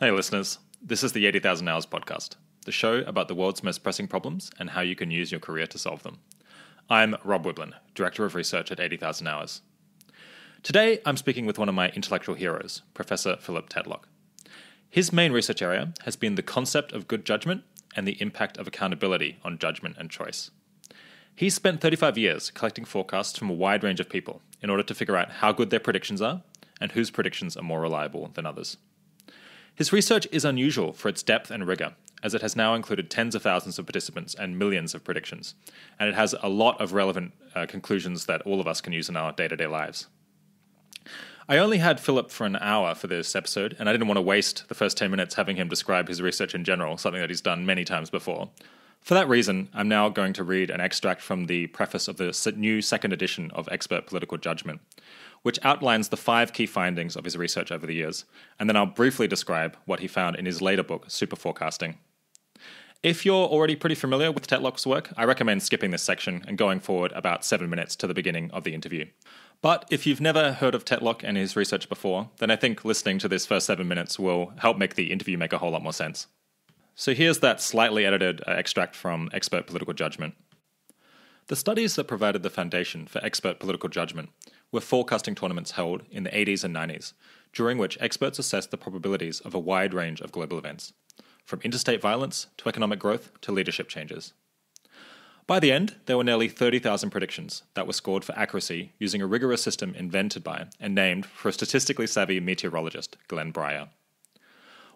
Hey, listeners. This is the 80,000 Hours podcast, the show about the world's most pressing problems and how you can use your career to solve them. I'm Rob Wiblin, Director of Research at 80,000 Hours. Today, I'm speaking with one of my intellectual heroes, Professor Philip Tetlock. His main research area has been the concept of good judgment and the impact of accountability on judgment and choice. He's spent 35 years collecting forecasts from a wide range of people in order to figure out how good their predictions are and whose predictions are more reliable than others. His research is unusual for its depth and rigor, as it has now included tens of thousands of participants and millions of predictions, and it has a lot of relevant uh, conclusions that all of us can use in our day to day lives. I only had Philip for an hour for this episode, and I didn't want to waste the first 10 minutes having him describe his research in general, something that he's done many times before. For that reason, I'm now going to read an extract from the preface of the new second edition of Expert Political Judgment, which outlines the five key findings of his research over the years, and then I'll briefly describe what he found in his later book, Super Forecasting. If you're already pretty familiar with Tetlock's work, I recommend skipping this section and going forward about seven minutes to the beginning of the interview. But if you've never heard of Tetlock and his research before, then I think listening to this first seven minutes will help make the interview make a whole lot more sense. So here's that slightly edited uh, extract from Expert Political Judgment. The studies that provided the foundation for expert political judgment were forecasting tournaments held in the 80s and 90s, during which experts assessed the probabilities of a wide range of global events, from interstate violence to economic growth to leadership changes. By the end, there were nearly 30,000 predictions that were scored for accuracy using a rigorous system invented by and named for a statistically savvy meteorologist, Glenn Brier.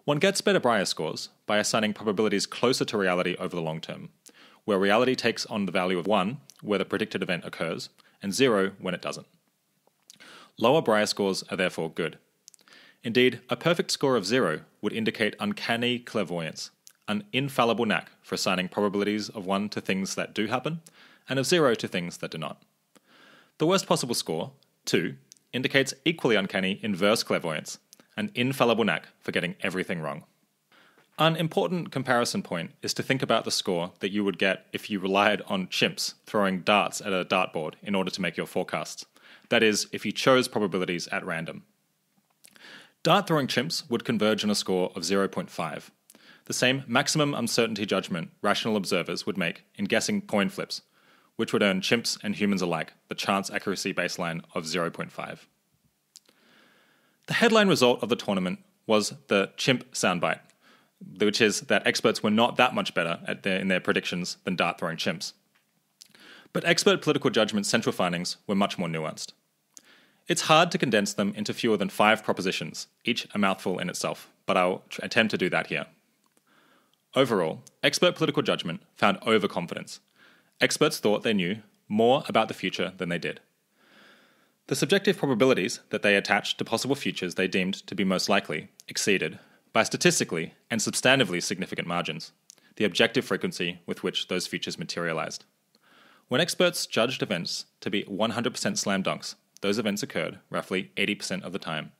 One gets better Brier scores by assigning probabilities closer to reality over the long term, where reality takes on the value of 1 where the predicted event occurs, and 0 when it doesn't. Lower Brier scores are therefore good. Indeed, a perfect score of 0 would indicate uncanny clairvoyance, an infallible knack for assigning probabilities of 1 to things that do happen, and of 0 to things that do not. The worst possible score, 2, indicates equally uncanny inverse clairvoyance, an infallible knack for getting everything wrong. An important comparison point is to think about the score that you would get if you relied on chimps throwing darts at a dartboard in order to make your forecasts. That is, if you chose probabilities at random. Dart throwing chimps would converge on a score of 0.5, the same maximum uncertainty judgment rational observers would make in guessing coin flips, which would earn chimps and humans alike the chance accuracy baseline of 0.5. The headline result of the tournament was the chimp soundbite, which is that experts were not that much better their, in their predictions than dart throwing chimps. But expert political judgment's central findings were much more nuanced. It's hard to condense them into fewer than five propositions, each a mouthful in itself, but I'll attempt to do that here. Overall, expert political judgment found overconfidence. Experts thought they knew more about the future than they did. The subjective probabilities that they attached to possible futures they deemed to be most likely exceeded, by statistically and substantively significant margins, the objective frequency with which those features materialized. When experts judged events to be 100% slam dunks, those events occurred roughly 80% of the time,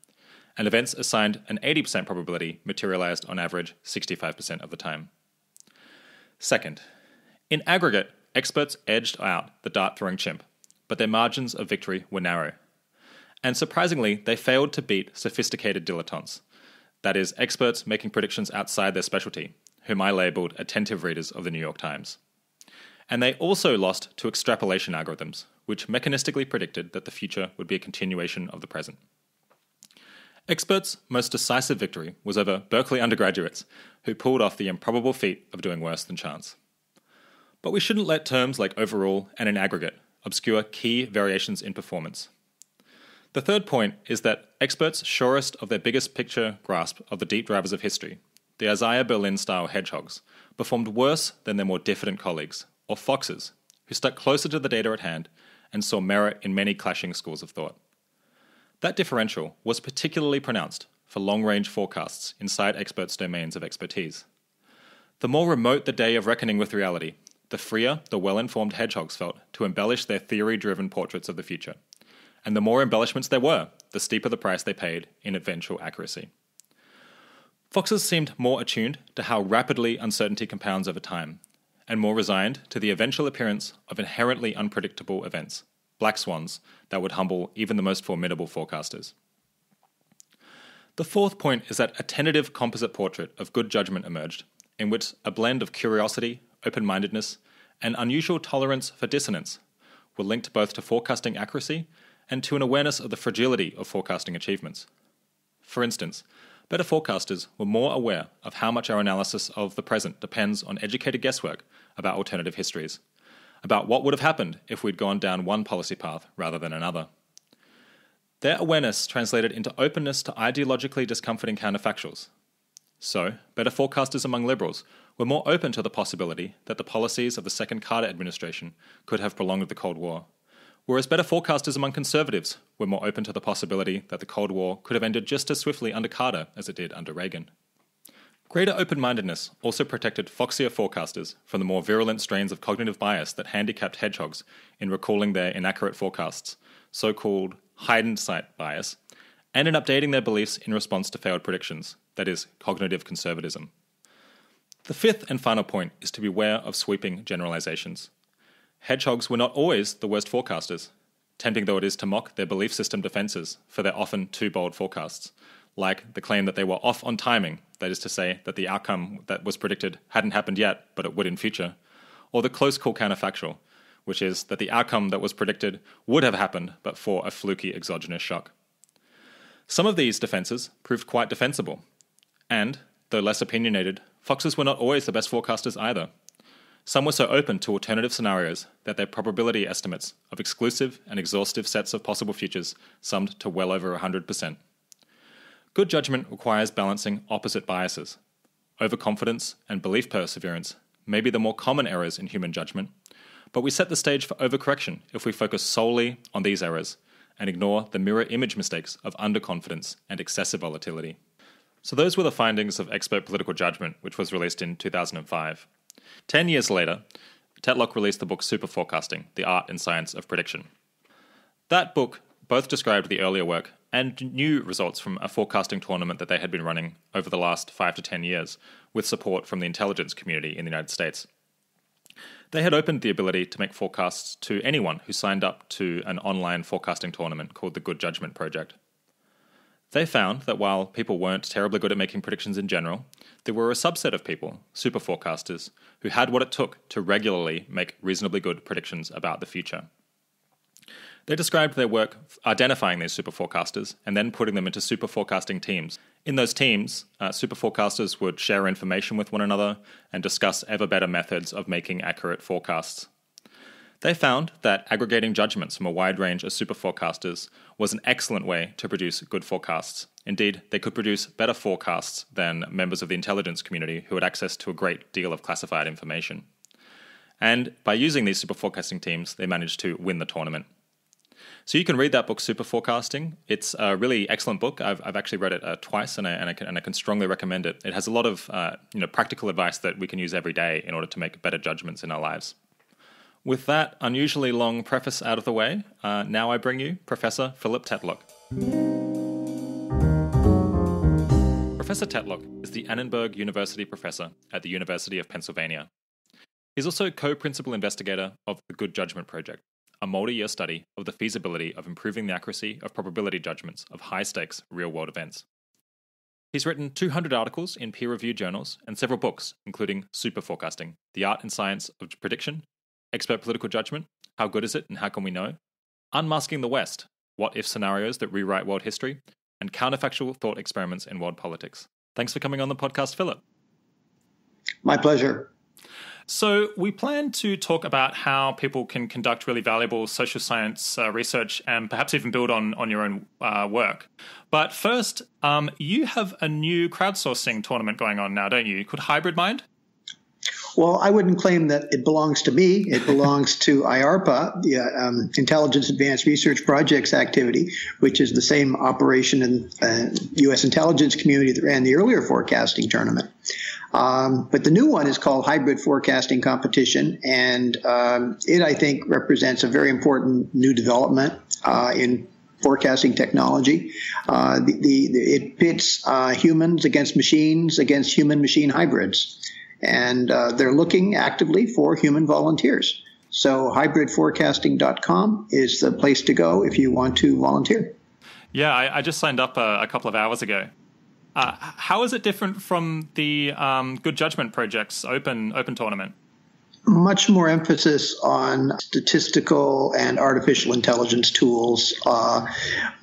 and events assigned an 80% probability materialized on average 65% of the time. Second, in aggregate, experts edged out the dart throwing chimp, but their margins of victory were narrow. And surprisingly, they failed to beat sophisticated dilettantes that is, experts making predictions outside their specialty, whom I labelled attentive readers of the New York Times. And they also lost to extrapolation algorithms, which mechanistically predicted that the future would be a continuation of the present. Experts' most decisive victory was over Berkeley undergraduates, who pulled off the improbable feat of doing worse than chance. But we shouldn't let terms like overall and in aggregate obscure key variations in performance. The third point is that experts surest of their biggest picture grasp of the deep drivers of history, the Isaiah Berlin style hedgehogs, performed worse than their more diffident colleagues, or foxes, who stuck closer to the data at hand and saw merit in many clashing schools of thought. That differential was particularly pronounced for long range forecasts inside experts' domains of expertise. The more remote the day of reckoning with reality, the freer the well informed hedgehogs felt to embellish their theory driven portraits of the future and the more embellishments there were, the steeper the price they paid in eventual accuracy. Foxes seemed more attuned to how rapidly uncertainty compounds over time, and more resigned to the eventual appearance of inherently unpredictable events, black swans, that would humble even the most formidable forecasters. The fourth point is that a tentative composite portrait of good judgment emerged, in which a blend of curiosity, open mindedness, and unusual tolerance for dissonance were linked both to forecasting accuracy and to an awareness of the fragility of forecasting achievements. For instance, better forecasters were more aware of how much our analysis of the present depends on educated guesswork about alternative histories, about what would have happened if we'd gone down one policy path rather than another. Their awareness translated into openness to ideologically discomforting counterfactuals. So, better forecasters among liberals were more open to the possibility that the policies of the second Carter administration could have prolonged the Cold War, whereas better forecasters among conservatives were more open to the possibility that the Cold War could have ended just as swiftly under Carter as it did under Reagan. Greater open mindedness also protected foxier forecasters from the more virulent strains of cognitive bias that handicapped hedgehogs in recalling their inaccurate forecasts, so called hindsight bias, and in updating their beliefs in response to failed predictions, that is, cognitive conservatism. The fifth and final point is to beware of sweeping generalizations. Hedgehogs were not always the worst forecasters, tempting though it is to mock their belief system defenses for their often too bold forecasts, like the claim that they were off on timing, that is to say, that the outcome that was predicted hadn't happened yet, but it would in future, or the close call counterfactual, which is that the outcome that was predicted would have happened but for a fluky exogenous shock. Some of these defenses proved quite defensible, and, though less opinionated, foxes were not always the best forecasters either. Some were so open to alternative scenarios that their probability estimates of exclusive and exhaustive sets of possible futures summed to well over 100%. Good judgment requires balancing opposite biases. Overconfidence and belief perseverance may be the more common errors in human judgment, but we set the stage for overcorrection if we focus solely on these errors and ignore the mirror image mistakes of underconfidence and excessive volatility. So, those were the findings of Expert Political Judgment, which was released in 2005. Ten years later, Tetlock released the book Super Forecasting The Art and Science of Prediction. That book both described the earlier work and new results from a forecasting tournament that they had been running over the last five to ten years with support from the intelligence community in the United States. They had opened the ability to make forecasts to anyone who signed up to an online forecasting tournament called the Good Judgment Project. They found that while people weren't terribly good at making predictions in general, there were a subset of people, super forecasters, who had what it took to regularly make reasonably good predictions about the future. They described their work identifying these super forecasters and then putting them into super forecasting teams. In those teams, uh, super forecasters would share information with one another and discuss ever better methods of making accurate forecasts. They found that aggregating judgments from a wide range of super forecasters was an excellent way to produce good forecasts. Indeed, they could produce better forecasts than members of the intelligence community who had access to a great deal of classified information. And by using these super forecasting teams, they managed to win the tournament. So you can read that book, Super Forecasting. It's a really excellent book. I've, I've actually read it uh, twice, and I, and I, can, and, I can, strongly recommend it. It has a lot of uh, you know practical advice that we can use every day in order to make better judgments in our lives. With that unusually long preface out of the way, uh, now I bring you Professor Philip Tetlock. Professor Tetlock is the Annenberg University professor at the University of Pennsylvania. He's also co principal investigator of the Good Judgment Project, a multi year study of the feasibility of improving the accuracy of probability judgments of high stakes real world events. He's written 200 articles in peer reviewed journals and several books, including Super Forecasting, The Art and Science of Prediction, Expert Political Judgment, How Good Is It and How Can We Know, Unmaking the West, What If Scenarios That Rewrite World History, and Counterfactual Thought Experiments in World Politics. Thanks for coming on the podcast, Philip. My pleasure. So, we plan to talk about how people can conduct really valuable social science uh, research and perhaps even build on, on your own uh, work. But first, um, you have a new crowdsourcing tournament going on now, don't you? Called Hybrid Mind? Well, I wouldn't claim that it belongs to me. It belongs to IARPA, the uh, um, Intelligence Advanced Research Projects activity, which is the same operation in uh, U.S. intelligence community that ran the earlier forecasting tournament. Um, but the new one is called Hybrid Forecasting Competition, and um, it, I think, represents a very important new development uh, in forecasting technology. Uh, the, the, it pits uh, humans against machines against human machine hybrids. And uh, they're looking actively for human volunteers. So hybridforecasting.com is the place to go if you want to volunteer. Yeah, I, I just signed up a, a couple of hours ago. Uh, how is it different from the um, Good Judgment Project's open open tournament? Much more emphasis on statistical and artificial intelligence tools uh,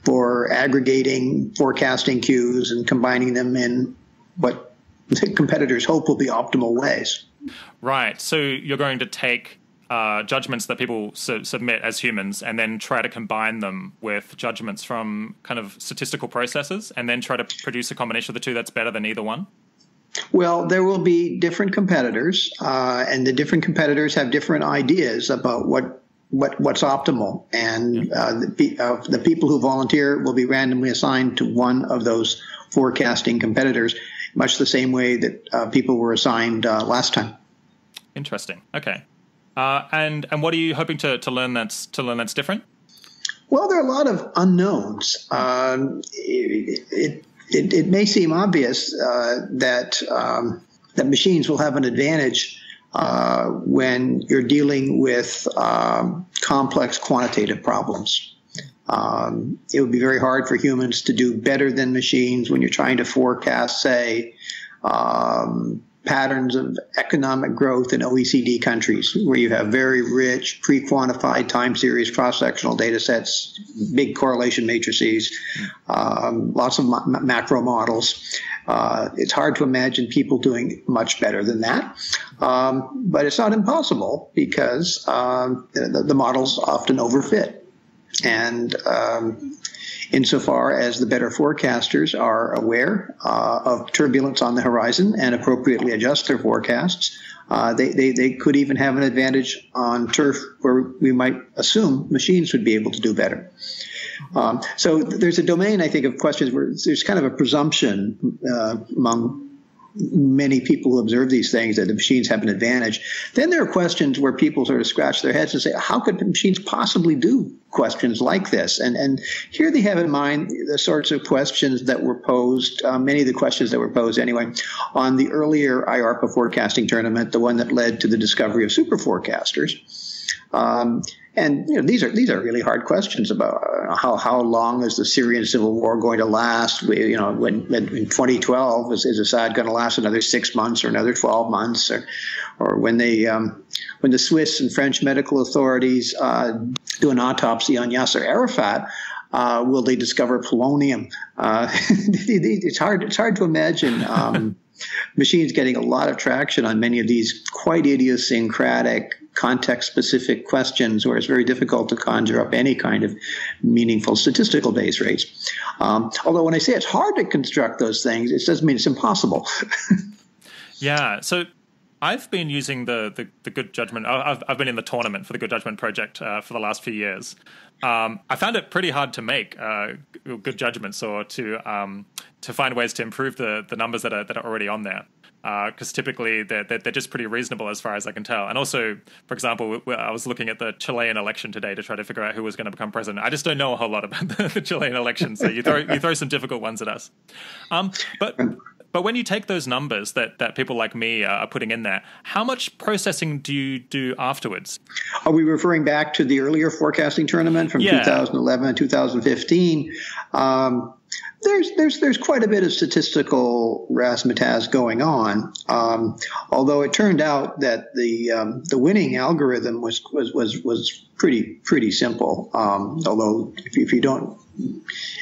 for aggregating forecasting cues and combining them in what competitors hope will be optimal ways. Right. So you're going to take uh, judgments that people su- submit as humans and then try to combine them with judgments from kind of statistical processes and then try to produce a combination of the two that's better than either one? Well, there will be different competitors, uh, and the different competitors have different ideas about what what what's optimal. And uh, the, uh, the people who volunteer will be randomly assigned to one of those forecasting competitors, much the same way that uh, people were assigned uh, last time. Interesting. Okay. Uh, and and what are you hoping to, to learn that's to learn that's different? Well, there are a lot of unknowns. Um, it, it, it, it, may seem obvious uh, that um, that machines will have an advantage uh, when you're dealing with um, complex quantitative problems. Um, it would be very hard for humans to do better than machines when you're trying to forecast, say, um, patterns of economic growth in OECD countries, where you have very rich, pre-quantified time series cross-sectional data sets, big correlation matrices, um, lots of ma- macro models. Uh, it's hard to imagine people doing much better than that, um, but it's not impossible because um, the, the, models often overfit. And um, insofar as the better forecasters are aware uh, of turbulence on the horizon and appropriately adjust their forecasts. Uh, they, they, they could even have an advantage on turf where we might assume machines would be able to do better. Um, so there's a domain, I think, of questions where there's kind of a presumption uh, among many people who observe these things that the machines have an advantage. Then there are questions where people sort of scratch their heads and say, how could machines possibly do questions like this? And and here they have in mind the sorts of questions that were posed, uh, many of the questions that were posed anyway, on the earlier IARPA forecasting tournament, the one that led to the discovery of super forecasters. Um, and you know, these are these are really hard questions about uh, how how long is the Syrian civil war going to last? We, you know, when, in 2012 is, is Assad going to last another six months or another 12 months, or or when they um, when the Swiss and French medical authorities uh, do an autopsy on Yasser Arafat? Uh, will they discover polonium? Uh, it's hard. It's hard to imagine. Um, machines getting a lot of traction on many of these quite idiosyncratic context specific questions where it's very difficult to conjure up any kind of meaningful statistical base rates. Um, although when I say it's hard to construct those things, it doesn't mean it's impossible. yeah. So I've been using the, the, the, Good Judgment. I've, I've been in the tournament for the Good Judgment project uh, for the last few years. Um, I found it pretty hard to make uh, good judgments or to um, to find ways to improve the the numbers that are that are already on there because uh, typically they're, they're, they're just pretty reasonable as far as I can tell. And also, for example, I was looking at the Chilean election today to try to figure out who was going to become president. I just don't know a whole lot about the, Chilean election, so you throw you throw some difficult ones at us. Um, but but when you take those numbers that, that people like me are putting in there, how much processing do you do afterwards? Are we referring back to the earlier forecasting tournament from yeah. 2011 and 2015? Um, there's there's there's quite a bit of statistical razzmatazz going on. Um, although it turned out that the um, the winning algorithm was was was was pretty pretty simple. Um, although if, if you don't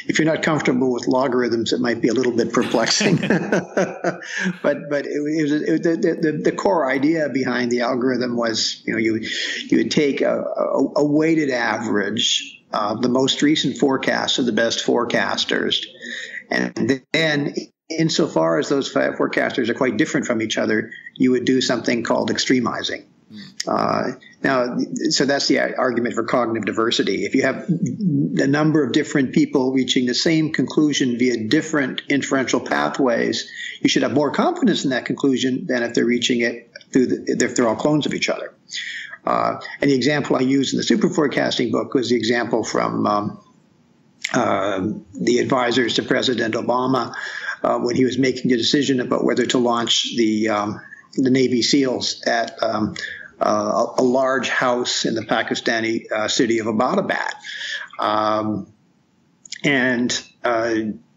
if you're not comfortable with logarithms, it might be a little bit perplexing. but but it, was it, the, the, the core idea behind the algorithm was you know you you would take a, a, a weighted average of the most recent forecasts of the best forecasters, and then insofar as those forecasters are quite different from each other, you would do something called extremizing. Uh, now, so that's the argument for cognitive diversity. If you have a number of different people reaching the same conclusion via different inferential pathways, you should have more confidence in that conclusion than if they're reaching it through the, if they're all clones of each other. Uh, and the example I used in the super forecasting book was the example from um, uh, the advisors to President Obama uh, when he was making the decision about whether to launch the um, the Navy SEALs at um, uh, a, large house in the Pakistani uh, city of Abbottabad. Um, and uh,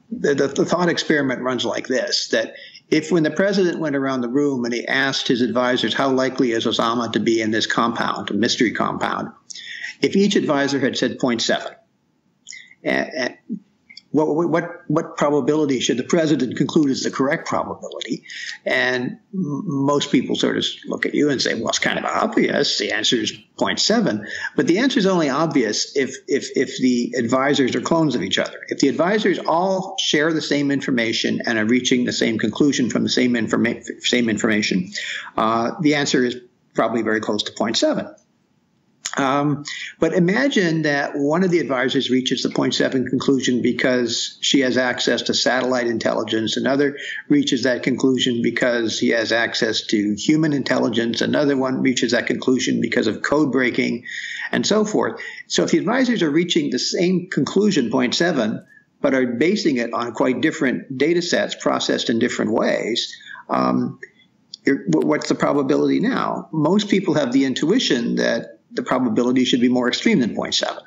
the, the, the thought experiment runs like this: that if when the president went around the room and he asked his advisors how likely is Osama to be in this compound, a mystery compound, if each advisor had said 0.7, and, and what, what, what probability should the president conclude is the correct probability? And most people sort of look at you and say, well, it's kind of obvious. The answer is 0.7. But the answer is only obvious if, if, if the advisors are clones of each other. If the advisors all share the same information and are reaching the same conclusion from the same, informa- same information, uh, the answer is probably very close to 0.7. Um, but imagine that one of the advisors reaches the 0.7 conclusion because she has access to satellite intelligence. Another reaches that conclusion because he has access to human intelligence. Another one reaches that conclusion because of code breaking and so forth. So if the advisors are reaching the same conclusion, 0.7, but are basing it on quite different data sets processed in different ways, um, what's the probability now? Most people have the intuition that the probability should be more extreme than 0.7.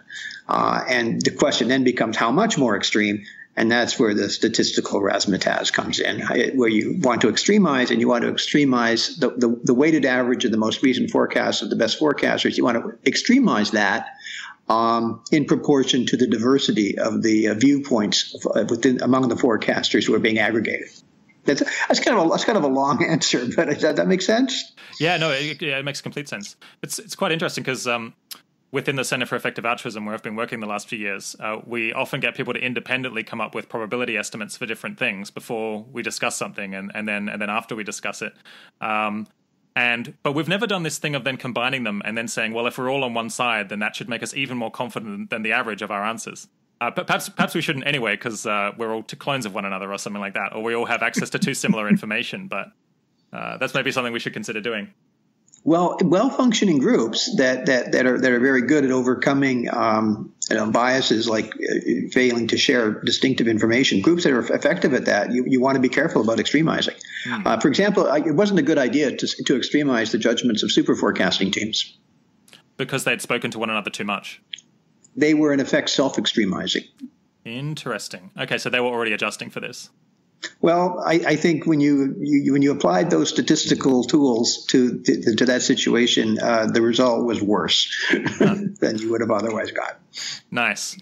Uh, and the question then becomes how much more extreme, and that's where the statistical razzmatazz comes in, where you want to extremize and you want to extremize the, the, the weighted average of the most recent forecasts of the best forecasters. You want to extremize that um, in proportion to the diversity of the uh, viewpoints within among the forecasters who are being aggregated. That's, that's kind of a, that's kind of a long answer, but does that, that make sense? Yeah, no, it, it makes complete sense. It's it's quite interesting because um, within the Center for Effective Altruism, where I've been working the last few years, uh, we often get people to independently come up with probability estimates for different things before we discuss something, and, and then and then after we discuss it. Um, and but we've never done this thing of then combining them and then saying, well, if we're all on one side, then that should make us even more confident than the average of our answers. Uh, but perhaps perhaps we shouldn't anyway because uh, we're all clones of one another or something like that, or we all have access to too similar information. But uh, that's maybe something we should consider doing. Well, well-functioning groups that, that, that are that are very good at overcoming um, you know, biases like uh, failing to share distinctive information. Groups that are effective at that, you, you want to be careful about extremizing. Mm. Uh, for example, it wasn't a good idea to to extremize the judgments of super forecasting teams because they'd spoken to one another too much they were in effect self-extremizing. Interesting. Okay, so they were already adjusting for this. Well, I, I think when you, you, when you applied those statistical tools to to, to that situation, uh, the result was worse than you would have otherwise got. Nice.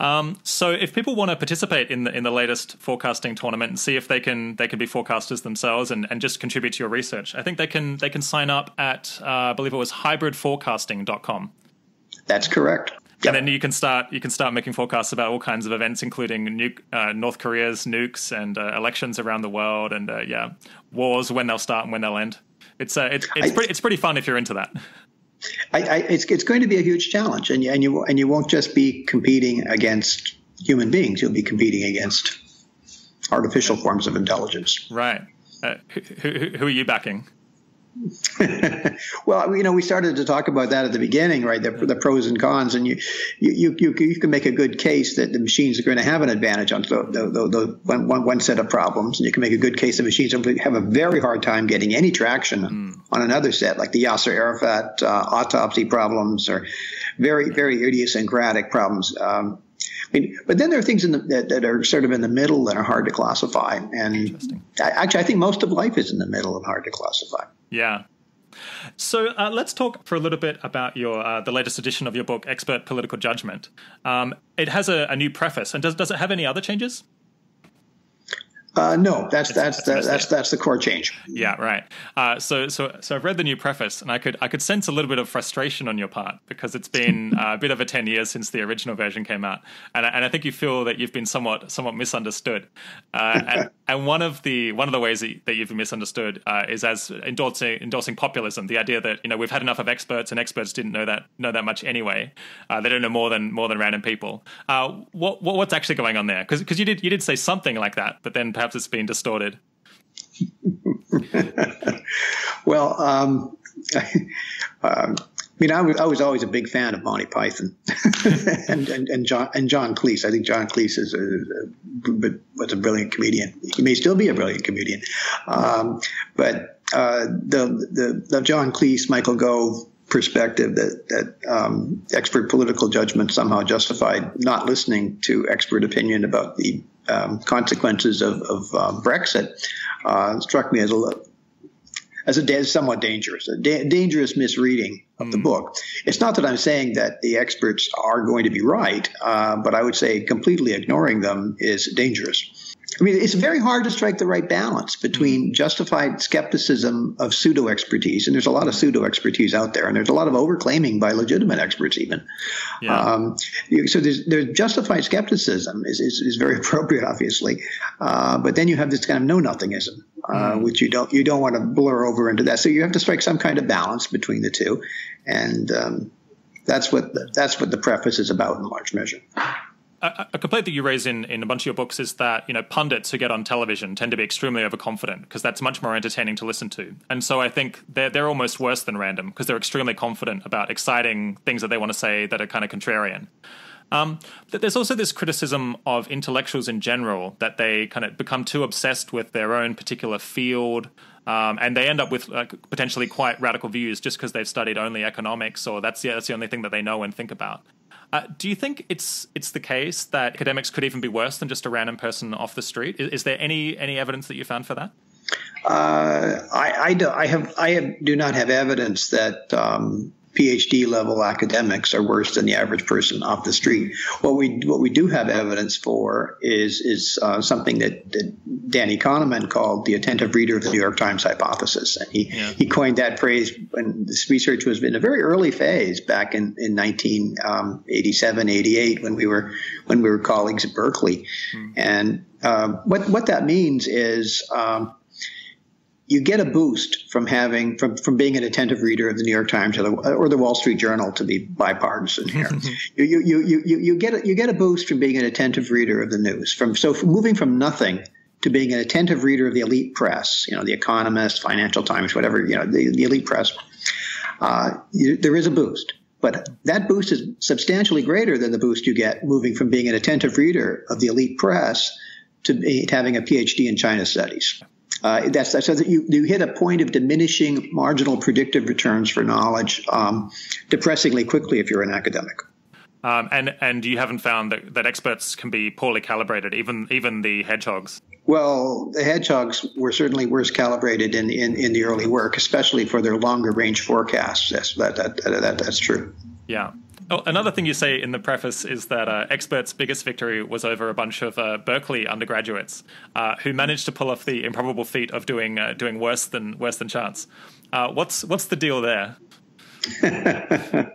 Um, so, if people want to participate in the in the latest forecasting tournament and see if they can they can be forecasters themselves and, and just contribute to your research, I think they can they can sign up at uh, I believe it was hybridforecasting.com. That's correct. Yep. And then you can start you can start making forecasts about all kinds of events, including nuke, uh, North Korea's nukes and uh, elections around the world, and uh, yeah, wars when they'll start and when they'll end. It's uh, it's it's I, pretty it's pretty fun if you're into that. I, I, it's it's going to be a huge challenge, and you, and you and you won't just be competing against human beings; you'll be competing against artificial forms of intelligence. Right. Uh, who, who, who are you backing? well, you know, we started to talk about that at the beginning, right? The, the pros and cons, and you, you, you, you can make a good case that the machines are going to have an advantage on the, the, the, the one, one set of problems, and you can make a good case that machines have a very hard time getting any traction mm. on another set, like the Yasser Arafat uh, autopsy problems, or very, very idiosyncratic problems. Um, I mean, but then there are things the, that, that, are sort of in the middle that are hard to classify. And I, actually, I think most of life is in the middle and hard to classify. Yeah. So uh, let's talk for a little bit about your uh, the latest edition of your book, Expert Political Judgment. Um, it has a, a, new preface, and does does it have any other changes? Uh, no, that's that's that's, that's that's the core change. Yeah, right. Uh, so so so I've read the new preface, and I could I could sense a little bit of frustration on your part because it's been uh, a bit of a ten years since the original version came out, and and I think you feel that you've been somewhat somewhat misunderstood. Uh, and, and one of the one of the ways that, you've been misunderstood uh, is as endorsing endorsing populism, the idea that you know we've had enough of experts, and experts didn't know that know that much anyway. Uh, they don't know more than more than random people. what, what what's actually going on there? Because because you did you did say something like that, but then perhaps perhaps it's been distorted? well, um, um, I mean, I was, I was always a big fan of Monty Python and, and, and, John and John Cleese. I think John Cleese is a, a, was a brilliant comedian. He may still be a brilliant comedian, um, but uh, the, the, the John Cleese Michael Gove perspective that that um, expert political judgment somehow justified not listening to expert opinion about the um, consequences of, of uh, Brexit uh, struck me as a as a somewhat dangerous, a da- dangerous misreading of the hmm. book. It's not that I'm saying that the experts are going to be right, uh, but I would say completely ignoring them is dangerous. I mean, it's very hard to strike the right balance between mm. justified skepticism of pseudo expertise, and there's a lot of pseudo expertise out there, and there's a lot of overclaiming by legitimate experts, even. Yeah. Um, so there's, there's justified skepticism is, is, is very appropriate, obviously, uh, but then you have this kind of know nothingism, uh, mm. which you don't you don't want to blur over into that. So you have to strike some kind of balance between the two, and um, that's what the, that's what the preface is about in large measure a, complaint that you raise in, in a bunch of your books is that you know pundits who get on television tend to be extremely overconfident because that's much more entertaining to listen to, and so I think they're they're almost worse than random because they're extremely confident about exciting things that they want to say that are kind of contrarian. Um, there's also this criticism of intellectuals in general that they kind of become too obsessed with their own particular field, um, and they end up with potentially quite radical views just because they've studied only economics or that's the, that's the only thing that they know and think about. Uh, do you think it's it's the case that academics could even be worse than just a random person off the street? Is, is there any any evidence that you found for that? Uh, I, I, do, I have I have, do not have evidence that um, PhD level academics are worse than the average person off the street. What we what we do have evidence for is is uh, something that, that, Danny Kahneman called the attentive reader of the New York Times hypothesis, and he yeah. he coined that phrase when this research was in a very early phase back in in 1987, um, 88 when we were when we were colleagues at Berkeley, hmm. and uh, what what that means is um, you get a boost from having from, from being an attentive reader of the New York Times or the, or the Wall Street Journal to be bipartisan here. you, you, you, you, you get a, you get a boost from being an attentive reader of the news. From so from moving from nothing to being an attentive reader of the elite press, you know, the Economist, Financial Times, whatever, you know, the, the elite press. Uh, you, there is a boost. But that boost is substantially greater than the boost you get moving from being an attentive reader of the elite press to, be, to having a PhD in China studies. Uh, that's, so that you, you hit a point of diminishing marginal predictive returns for knowledge um, depressingly quickly if you're an academic. Um, and and you haven't found that, that experts can be poorly calibrated, even even the hedgehogs. Well, the hedgehogs were certainly worse calibrated in, in, in the early work, especially for their longer range forecasts. Yes, that, that, that, that's true. Yeah. Oh, another thing you say in the preface is that uh, experts' biggest victory was over a bunch of uh, Berkeley undergraduates uh, who managed to pull off the improbable feat of doing uh, doing worse than worse than chance. Uh, what's what's the deal there?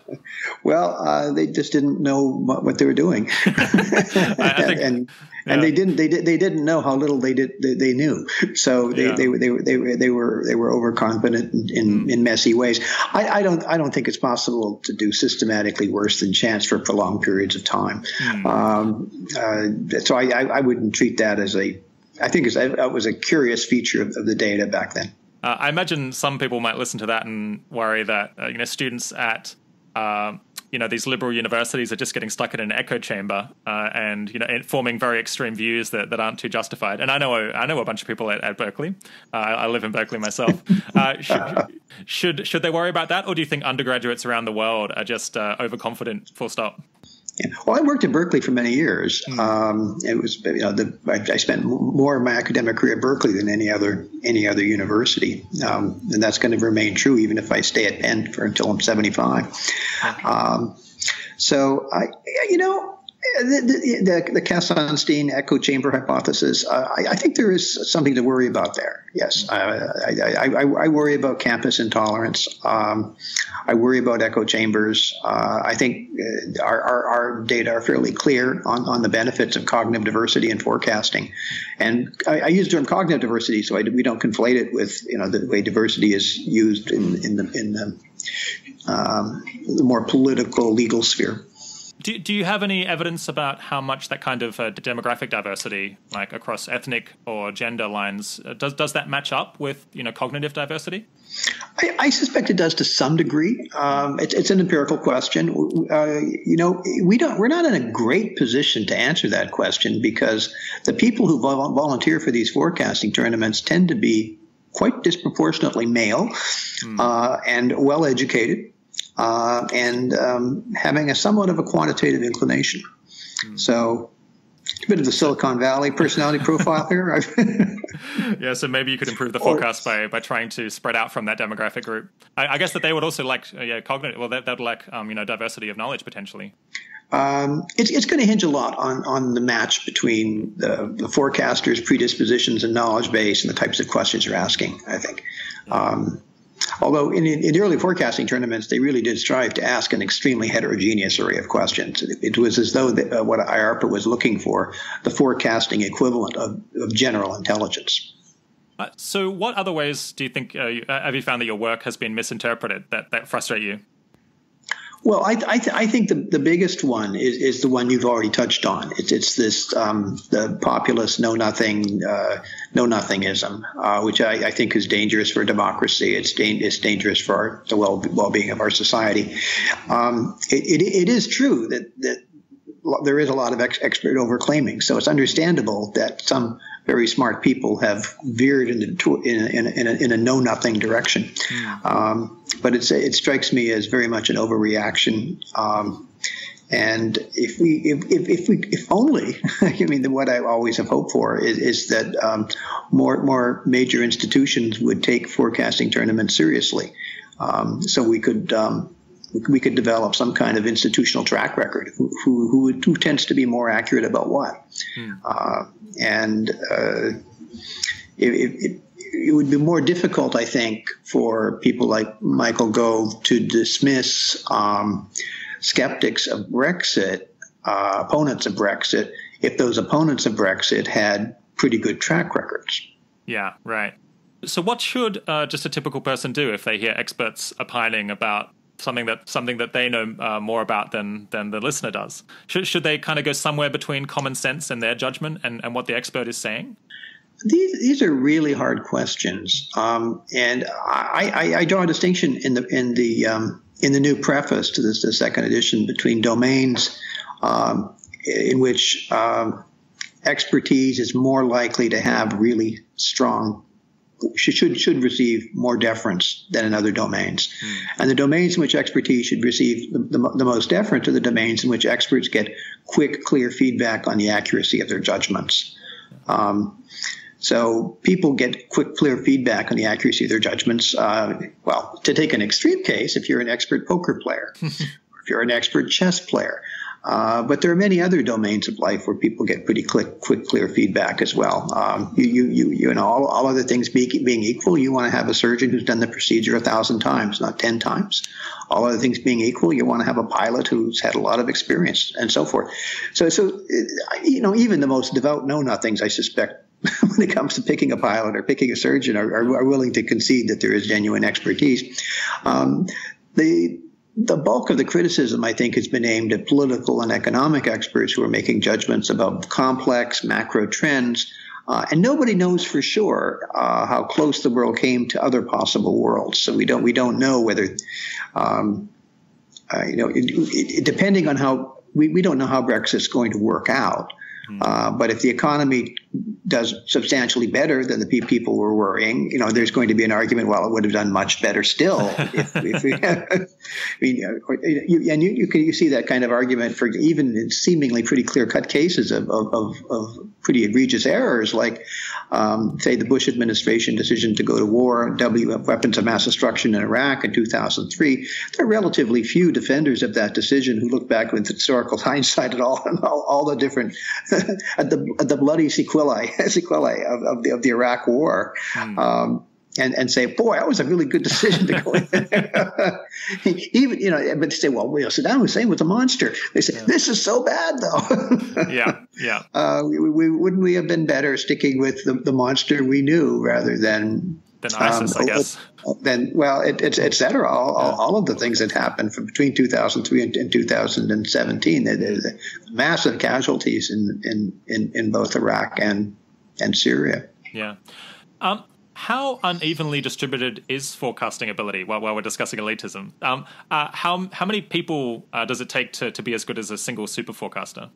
well, uh, they just didn't know what they were doing, I, think, and yeah. and they didn't they did they didn't know how little they did they, they knew. So they, yeah. they, they, they, they, were, they were they were overconfident in, in, mm. in messy ways. I, I, don't I don't think it's possible to do systematically worse than chance for prolonged periods of time. Mm. Um, uh, so I, I, I wouldn't treat that as a I think it was a curious feature of, of the data back then. Uh, I imagine some people might listen to that and worry that uh, you know students at uh, you know these liberal universities are just getting stuck in an echo chamber uh, and you know forming very extreme views that, that aren't too justified. And I know I know a bunch of people at, at Berkeley. Uh, I live in Berkeley myself. Uh, should, should should they worry about that, or do you think undergraduates around the world are just overconfident? Full stop. Yeah. Well, I worked at Berkeley for many years. Mm. Um, it was you know the, I, I, spent more of my academic career at Berkeley than any other any other university, um, and that's going to remain true even if I stay at Penn for until I'm 75. Um, so I, you know, the, the, the echo chamber hypothesis, uh, I, I, think there is something to worry about there. Yes, I, I, I worry about campus intolerance. Um, I worry about echo chambers. Uh, I think uh, our, our, our, data are fairly clear on, on the benefits of cognitive diversity and forecasting. And I, use the term cognitive diversity so we don't conflate it with you know the way diversity is used in, in the in the, um, the more political legal sphere. Do, do you have any evidence about how much that kind of uh, demographic diversity, like across ethnic or gender lines, uh, does does that match up with you know cognitive diversity? I, I suspect it does to some degree. Um, it's, it's an empirical question. Uh, you know, we don't we're not in a great position to answer that question because the people who vol- volunteer for these forecasting tournaments tend to be quite disproportionately male mm. uh, and well educated uh, and um, having a somewhat of a quantitative inclination. Mm. So a bit of the Silicon Valley personality profile here. yeah, so maybe you could improve the forecast by, by trying to spread out from that demographic group. I, I guess that they would also like uh, yeah cognitive. Well, that would like um, you know diversity of knowledge potentially. Um, it's, it's going to hinge a lot on, on the match between the, the forecaster's predispositions and knowledge base and the types of questions you're asking. I think. Um, Although in, in, early forecasting tournaments, they really did strive to ask an extremely heterogeneous array of questions. It, it was as though the, uh, what IARPA was looking for, the forecasting equivalent of, of general intelligence. Uh, so, what other ways do you think uh, uh have you found that your work has been misinterpreted that, that frustrate you? Well, I, I, th- I, think the, the biggest one is, is the one you've already touched on. It's, it's this um, the populist know nothing uh, know nothingism, uh, which I, I, think is dangerous for democracy. It's, da- it's dangerous for our, the well well being of our society. Um, it, it, it is true that that there is a lot of ex- expert overclaiming, so it's understandable that some very smart people have veered in, in, in, a, in a know nothing direction. Mm. Um, but it's, it strikes me as very much an overreaction. Um, and if we, if, if, if, we, if only, I mean, what I always have hoped for is, is that um, more, more major institutions would take forecasting tournaments seriously. Um, so we could, um, we could develop some kind of institutional track record. Who who, who, tends to be more accurate about what? Hmm. Uh, and uh, it, it, it, would be more difficult, I think, for people like Michael Gove to dismiss um, skeptics of Brexit, uh, opponents of Brexit, if those opponents of Brexit had pretty good track records. Yeah, right. So, what should uh, just a typical person do if they hear experts opining about something that something that they know uh, more about than than the listener does? Should should they kind of go somewhere between common sense and their judgment and, and what the expert is saying? These, these are really hard questions, um, and I, I, I, draw a distinction in the in the um, in the new preface to this the second edition between domains um, in which um, expertise is more likely to have really strong should should receive more deference than in other domains. Mm. And the domains in which expertise should receive the, the, the, most deference are the domains in which experts get quick, clear feedback on the accuracy of their judgments. Um, so people get quick, clear feedback on the accuracy of their judgments. Uh, well, to take an extreme case, if you're an expert poker player, if you're an expert chess player, uh, but there are many other domains of life where people get pretty quick, quick clear feedback as well. Um, you, you, you, you know, all, all other things being, being equal, you want to have a surgeon who's done the procedure a thousand times, not ten times. All other things being equal, you want to have a pilot who's had a lot of experience and so forth. So, so you know, even the most devout know nothings, I suspect, when it comes to picking a pilot or picking a surgeon, are, are willing to concede that there is genuine expertise. Um, the the bulk of the criticism, I think, has been aimed at political and economic experts who are making judgments about complex macro trends. Uh, and nobody knows for sure uh, how close the world came to other possible worlds. So we don't we don't know whether, um, uh, you know, it, it, depending on how we, we don't know how Brexit's going to work out. Hmm. Uh, but if the economy does substantially better than the people were worrying, you know, there's going to be an argument. Well, it would have done much better still. if, if we, I mean, you, and you, you can you see that kind of argument for even in seemingly pretty clear cut cases of, of, of, of pretty egregious errors, like um, say the Bush administration decision to go to war, W weapons of mass destruction in Iraq in 2003. There are relatively few defenders of that decision who look back with historical hindsight at all and all, all the different at the at the bloody sequelae sequelae of, of, the, of the Iraq War. Mm. Um, and, and say, boy, that was a really good decision to go in there. Even, you know, but they say, well, you know, Saddam Hussein was a monster. They say, yeah. this is so bad, though. yeah, yeah. Uh, we, we, wouldn't we have been better sticking with the, the monster we knew rather than than ISIS, um, I guess. Then, well, it, it's et cetera. All, yeah. all, of the things that happened from between 2003 and, and 2017, the, the massive casualties in, in, in, in, both Iraq and and Syria. Yeah. Um, how unevenly distributed is forecasting ability while, while we're discussing elitism? Um, uh, how, how many people uh, does it take to, to be as good as a single super forecaster?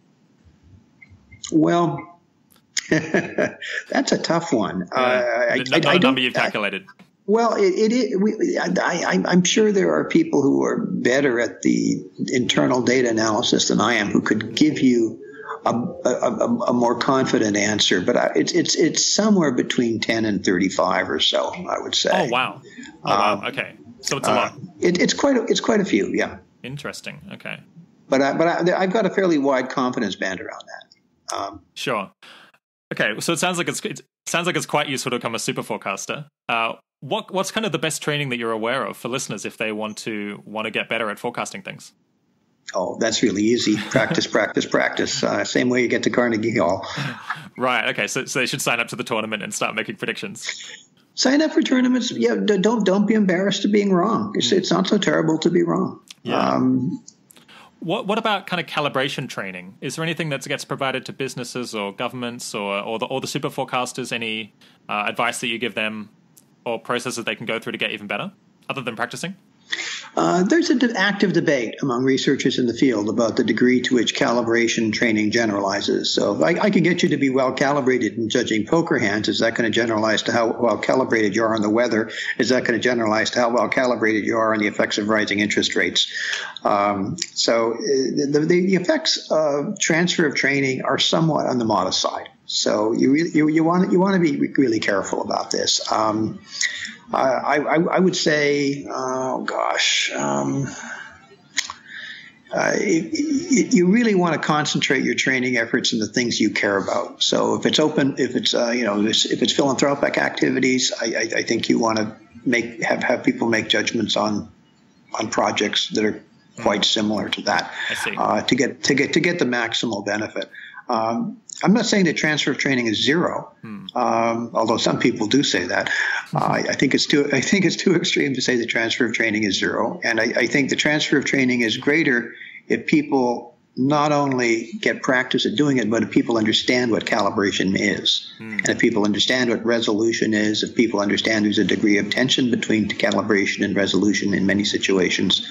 Well, That's a tough one. Yeah. Uh, I, not, I, I number you've calculated. well, it, it we, I, am sure there are people who are better at the internal data analysis than I am, who could give you a, a, a more confident answer, but I, it's it's it's somewhere between ten and thirty five or so. I would say. Oh wow! Oh wow! Um, okay, so it's a uh, lot. It, it's quite a, it's quite a few. Yeah. Interesting. Okay. But I, but I, have got a fairly wide confidence band around that. Um, sure. Okay, so it sounds like it's it sounds like it's quite useful to become a super forecaster. Uh, what what's kind of the best training that you're aware of for listeners if they want to want to get better at forecasting things? Oh, that's really easy. Practice, practice, practice. Uh, same way you get to Carnegie Hall. Right. Okay. So, so they should sign up to the tournament and start making predictions. Sign up for tournaments. Yeah. Don't don't be embarrassed of being wrong. It's, mm. it's not so terrible to be wrong. Yeah. Um, what what about kind of calibration training? Is there anything that gets provided to businesses or governments or or the or the super forecasters? Any uh, advice that you give them or processes they can go through to get even better, other than practicing? Uh, there's an active debate among researchers in the field about the degree to which calibration training generalizes. So I, I get you to be well calibrated in judging poker hands. Is that going to generalize to how well calibrated you are on the weather? Is that going to generalize to how well calibrated you are on the effects of rising interest rates? Um, so uh, the, the, effects of transfer of training are somewhat on the modest side. So you really, you, you want you want to be really careful about this. Um, I, I, I would say, oh gosh, um, uh, it, it, you really want to concentrate your training efforts in the things you care about. So if it's open, if it's uh, you know if it's philanthropic activities, I, I, I think you want to make have, have people make judgments on on projects that are quite similar to that uh, to get to get to get the maximal benefit. Um, I'm not saying that transfer of training is zero, hmm. um, although some people do say that. Uh, I, I, think it's too. I think it's too extreme to say the transfer of training is zero, and I, I think the transfer of training is greater if people not only get practice at doing it, but if people understand what calibration is, mm. and if people understand what resolution is, if people understand there's a degree of tension between calibration and resolution in many situations,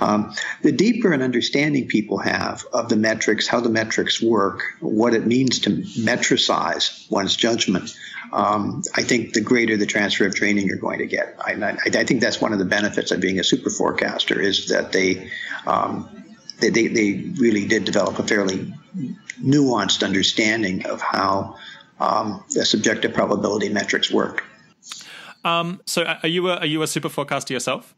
um, the deeper an understanding people have of the metrics, how the metrics work, what it means to metricize one's judgment, um, I think the greater the transfer of training you're going to get. I, I, I, think that's one of the benefits of being a super forecaster is that they um, they, they, they really did develop a fairly nuanced understanding of how um, the subjective probability metrics work. Um, so, are you a, are you a super forecaster yourself?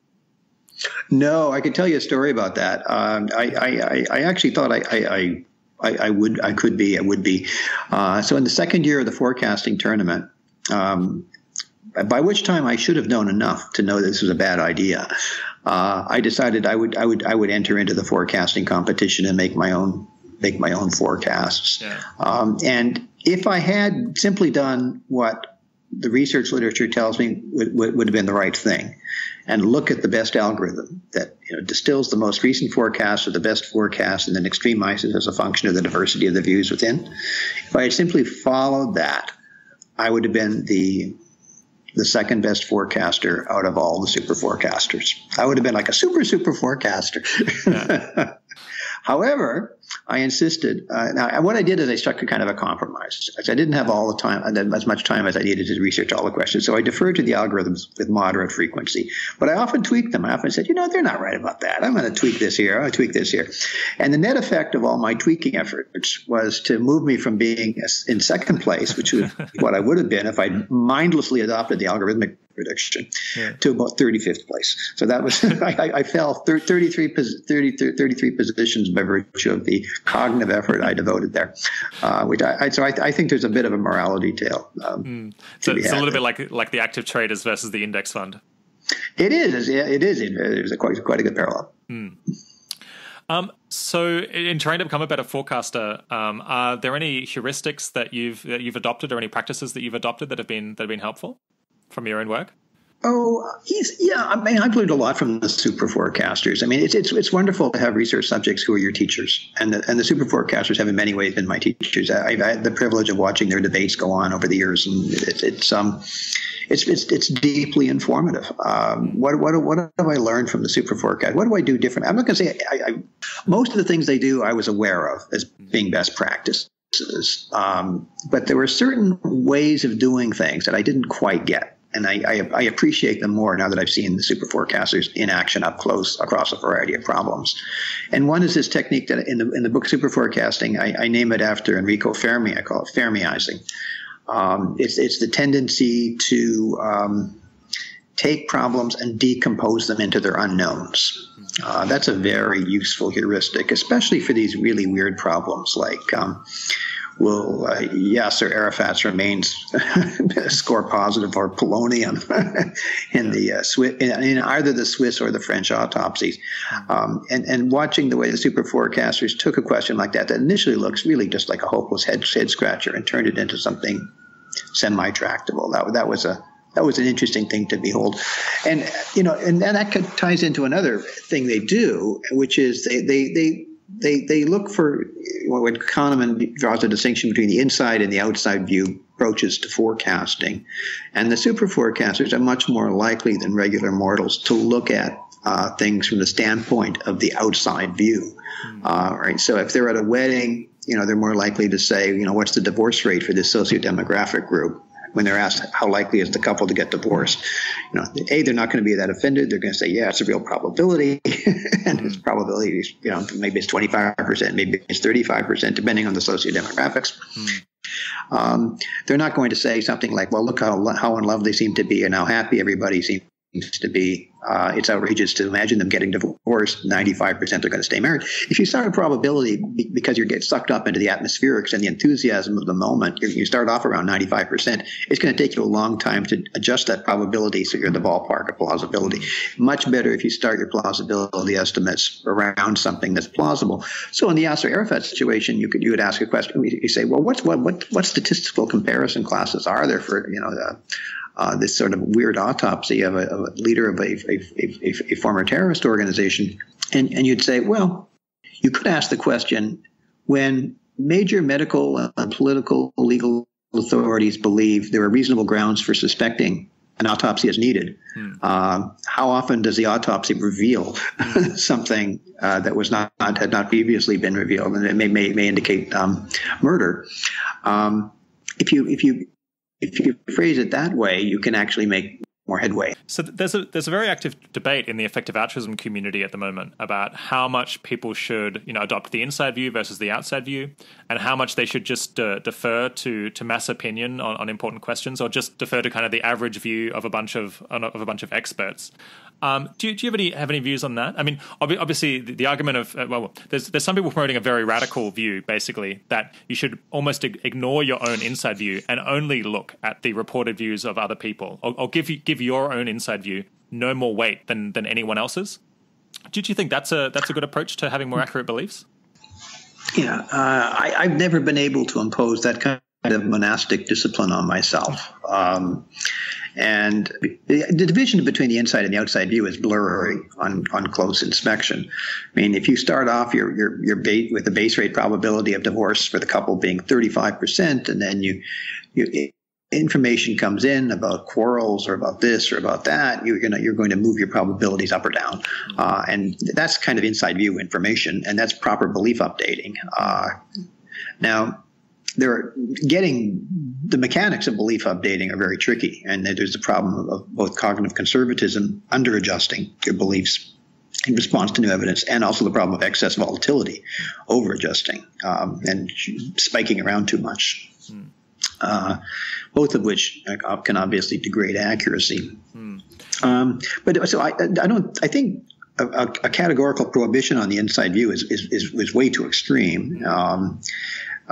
No, I could tell you a story about that. Um, I, I, I, actually thought I, I, I, I, would I could be I would be. Uh, so in the second year of the forecasting tournament, um, by which time I should have known enough to know this was a bad idea uh, I decided I would I would I would enter into the forecasting competition and make my own make my own forecasts. Yeah. Um, and if I had simply done what the research literature tells me would, would, would, have been the right thing, and look at the best algorithm that you know, distills the most recent forecast or the best forecast and then extremizes as a function of the diversity of the views within. If I had simply followed that, I would have been the the second best forecaster out of all the super forecasters. I would have been like a super, super forecaster. Yeah. However, I insisted. Uh, now, what I did is I struck a kind of a compromise. I didn't have all the time, as much time as I needed to research all the questions. So I deferred to the algorithms with moderate frequency. But I often tweaked them. I often said, you know, they're not right about that. I'm going to tweak this here. I'm going to tweak this here. And the net effect of all my tweaking efforts was to move me from being in second place, which was what I would have been if I'd mindlessly adopted the algorithmic prediction yeah. to about 35th place. So that was, I, I, fell 33, 30, 33 positions by virtue of the cognitive effort I devoted there. Uh, which I, I so I, I, think there's a bit of a morality tale. Um, mm. So it's a little bit like like the active traders versus the index fund. It is. It is. There's a quite quite a good parallel. Mm. Um, so, in trying to become a better forecaster, um, are there any heuristics that you've that you've adopted, or any practices that you've adopted that have been that have been helpful? From your own work? Oh, yeah. I mean, I've learned a lot from the super forecasters. I mean, it's, it's, it's wonderful to have research subjects who are your teachers. And the, and the super forecasters have in many ways been my teachers. I've had the privilege of watching their debates go on over the years. And it, it's, um, it's, it's, it's deeply informative. Um, what, what, what have I learned from the super forecast? What do I do different? I'm not going to say I, I, most of the things they do I was aware of as being best practice. Um, but there were certain ways of doing things that I didn't quite get and I, I, I, appreciate them more now that I've seen the super forecasters in action up close across a variety of problems. And one is this technique that in the in the book Superforecasting, I, I name it after Enrico Fermi. I call it Fermiizing. Um, it's it's the tendency to um, take problems and decompose them into their unknowns. Uh, that's a very useful heuristic, especially for these really weird problems like. Um, will uh, Yasser Arafat's remains score positive or polonium in the uh, Swiss, in, in, either the Swiss or the French autopsies. Um, and, and watching the way the super forecasters took a question like that that initially looks really just like a hopeless head, head scratcher and turned it into something semi-tractable. That, that was a that was an interesting thing to behold. And you know, and that ties into another thing they do, which is they they they they, they look for what Kahneman draws a distinction between the inside and the outside view approaches to forecasting. And the super forecasters are much more likely than regular mortals to look at uh, things from the standpoint of the outside view. Mm-hmm. Uh, right. So if they're at a wedding, you know, they're more likely to say, you know, what's the divorce rate for this socio-demographic group? When they're asked how likely is the couple to get divorced. You know, a they're not going to be that offended. They're going to say, yeah, it's a real probability, and its probability you know maybe it's twenty five percent, maybe it's thirty five percent, depending on the sociodemographics. Mm. Um, they're not going to say something like, "Well, look how how in love they seem to be, and how happy everybody seems to be. Uh, it's outrageous to imagine them getting divorced. 95% are going to stay married. If you start a probability because you get sucked up into the atmospherics and the enthusiasm of the moment, you start off around 95%. It's going to take you a long time to adjust that probability so you're in the ballpark of plausibility. Much better if you start your plausibility estimates around something that's plausible. So in the Yasser Arafat situation, you could you would ask a question. You say, well, what's what what what statistical comparison classes are there for you know the uh, this sort of weird autopsy of a, of a leader of a, a, a, former terrorist organization. And, and you'd say, well, you could ask the question when major medical and political legal authorities believe there are reasonable grounds for suspecting an autopsy is needed. Hmm. Uh, how often does the autopsy reveal hmm. something uh, that was not, not, had not previously been revealed, and it may may, may indicate um, murder? Um, if you if you if you phrase it that way, you can actually make more headway. So there's a there's a very active debate in the effective altruism community at the moment about how much people should you know adopt the inside view versus the outside view, and how much they should just uh, defer to to mass opinion on, on important questions, or just defer to kind of the average view of a bunch of of a bunch of experts. Um, do, you, do you have any have any views on that? I mean, obviously, the, the argument of uh, well, there's there's some people promoting a very radical view, basically that you should almost ignore your own inside view and only look at the reported views of other people, or, or give you give your own inside view no more weight than than anyone else's. Do, do you think that's a that's a good approach to having more accurate beliefs? Yeah, uh, I, I've never been able to impose that kind of monastic discipline on myself. Um, and the, the, division between the inside and the outside view is blurry on, on close inspection. I mean, if you start off your, your, your bait with the base rate probability of divorce for the couple being 35%, and then you, you information comes in about quarrels or about this or about that, you're gonna you're going to move your probabilities up or down, uh, and that's kind of inside view information, and that's proper belief updating. Uh, now, they're getting the mechanics of belief updating are very tricky, and there's the problem of both cognitive conservatism, under adjusting your beliefs in response to new evidence, and also the problem of excess volatility, over adjusting, um, and spiking around too much. Hmm. Uh, both of which can obviously degrade accuracy. Hmm. Um, but so I, I don't. I think a, a, categorical prohibition on the inside view is is, is, is way too extreme. Um,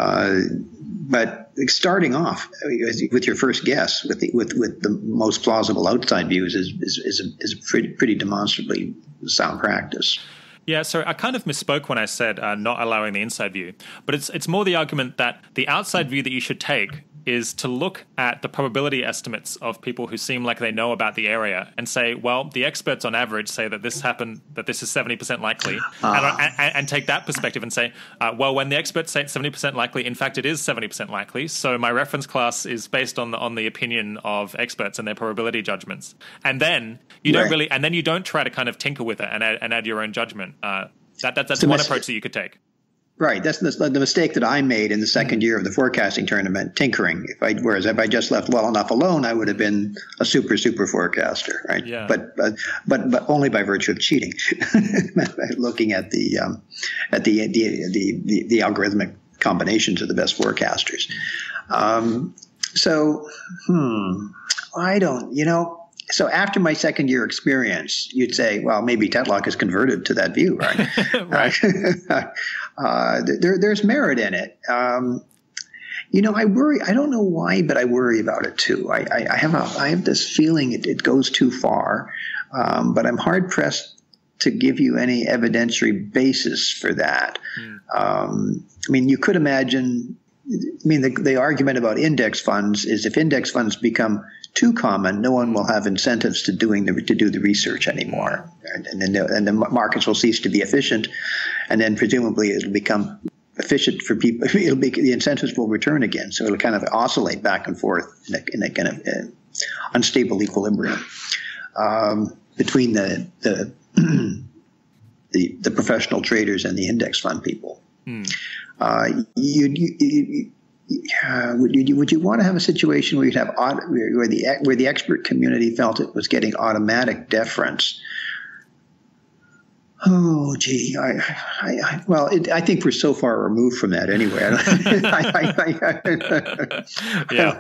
uh, but starting off with your first guess with the, with with the most plausible outside views is is is, a, is pretty pretty demonstrably sound practice. Yeah, so I kind of misspoke when I said uh, not allowing the inside view, but it's it's more the argument that the outside view that you should take is to look at the probability estimates of people who seem like they know about the area and say, well, the experts on average say that this happened, that this is 70% likely, uh. and, and, and, take that perspective and say, uh, well, when the experts say it's 70% likely, in fact, it is 70% likely. So my reference class is based on the, on the opinion of experts and their probability judgments. And then you don't really, and then you don't try to kind of tinker with it and add, and add your own judgment. Uh, that, that, that's one approach that you could take. Right. That's the, the, mistake that I made in the second year of the forecasting tournament, tinkering. If I, whereas if I just left well enough alone, I would have been a super, super forecaster, right? Yeah. But, but, but, but only by virtue of cheating, looking at the, um, at the, the, the, the, the algorithmic combinations of the best forecasters. Um, so, hmm, I don't, you know, so after my second year experience, you'd say, well, maybe Tetlock is converted to that view, right? right. uh, there, there's merit in it. Um, you know, I worry. I don't know why, but I worry about it too. I, I, I have a, I have this feeling it, it goes too far, um, but I'm hard pressed to give you any evidentiary basis for that. Mm. Um, I mean, you could imagine. I mean, the, the argument about index funds is if index funds become too common, no one will have incentives to doing the, to do the research anymore, and, and, then the, and the markets will cease to be efficient, and then presumably it'll become efficient for people. It'll be the incentives will return again, so it'll kind of oscillate back and forth in a, in a kind of uh, unstable equilibrium um, between the the, the the professional traders and the index fund people. Hmm. Uh, you, you, you, would you would you want to have a situation where you'd have where the where the expert community felt it was getting automatic deference? Oh, gee, I, I, I well, it, I think we're so far removed from that anyway. yeah.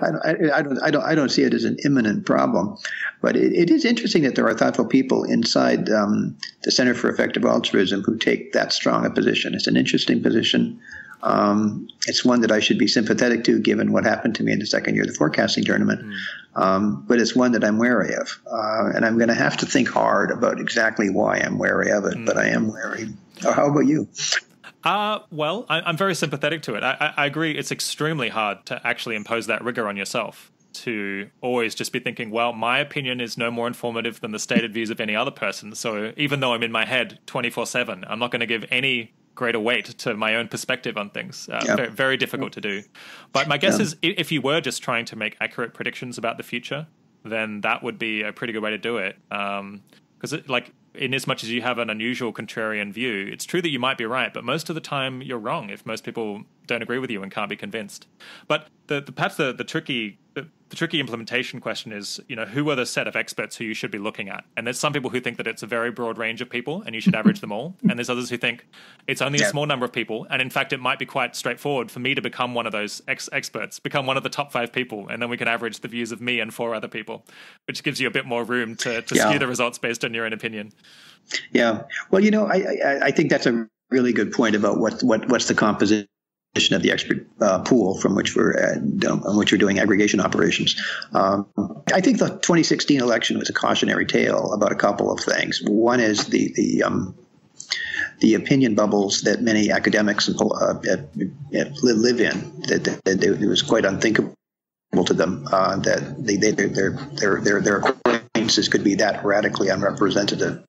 I, don't, I don't, I don't see it as an imminent problem, but it, it is interesting that there are thoughtful people inside um, the Center for Effective Altruism who take that strong a position. It's an interesting position. Um, it's one that I should be sympathetic to, given what happened to me in the second year of the forecasting tournament. Mm. Um, but it's one that I'm wary of, uh, and I'm going to have to think hard about exactly why I'm wary of it. Mm. But I am wary. Oh, how about you? Uh, well, I, am very sympathetic to it. I, I, I agree. It's extremely hard to actually impose that rigor on yourself. To always just be thinking, well, my opinion is no more informative than the stated views of any other person. So even though I'm in my head 24 7, I'm not going to give any greater weight to my own perspective on things. Uh, very, very, difficult to do. But my guess is if you were just trying to make accurate predictions about the future, then that would be a pretty good way to do it. Because, um, like, in as much as you have an unusual contrarian view, it's true that you might be right, but most of the time you're wrong if most people don't agree with you and can't be convinced. But the, the perhaps the, the tricky the, the, tricky implementation question is, you know, who are the set of experts who you should be looking at? And there's some people who think that it's a very broad range of people and you should average them all. And there's others who think it's only a small number of people. And in fact, it might be quite straightforward for me to become one of those ex- experts, become one of the top five people, and then we can average the views of me and four other people, which gives you a bit more room to, to yeah. skew the results based on your own opinion. Yeah. Well, you know, I, I, I think that's a really good point about what, what what's the composition of the expert uh, pool from which we're uh, on which we're doing aggregation operations. Um, I think the 2016 election was a cautionary tale about a couple of things. One is the the um, the opinion bubbles that many academics uh, live in. That, that, that, it was quite unthinkable to them uh, that they, they, their, their, their, their could be that radically unrepresentative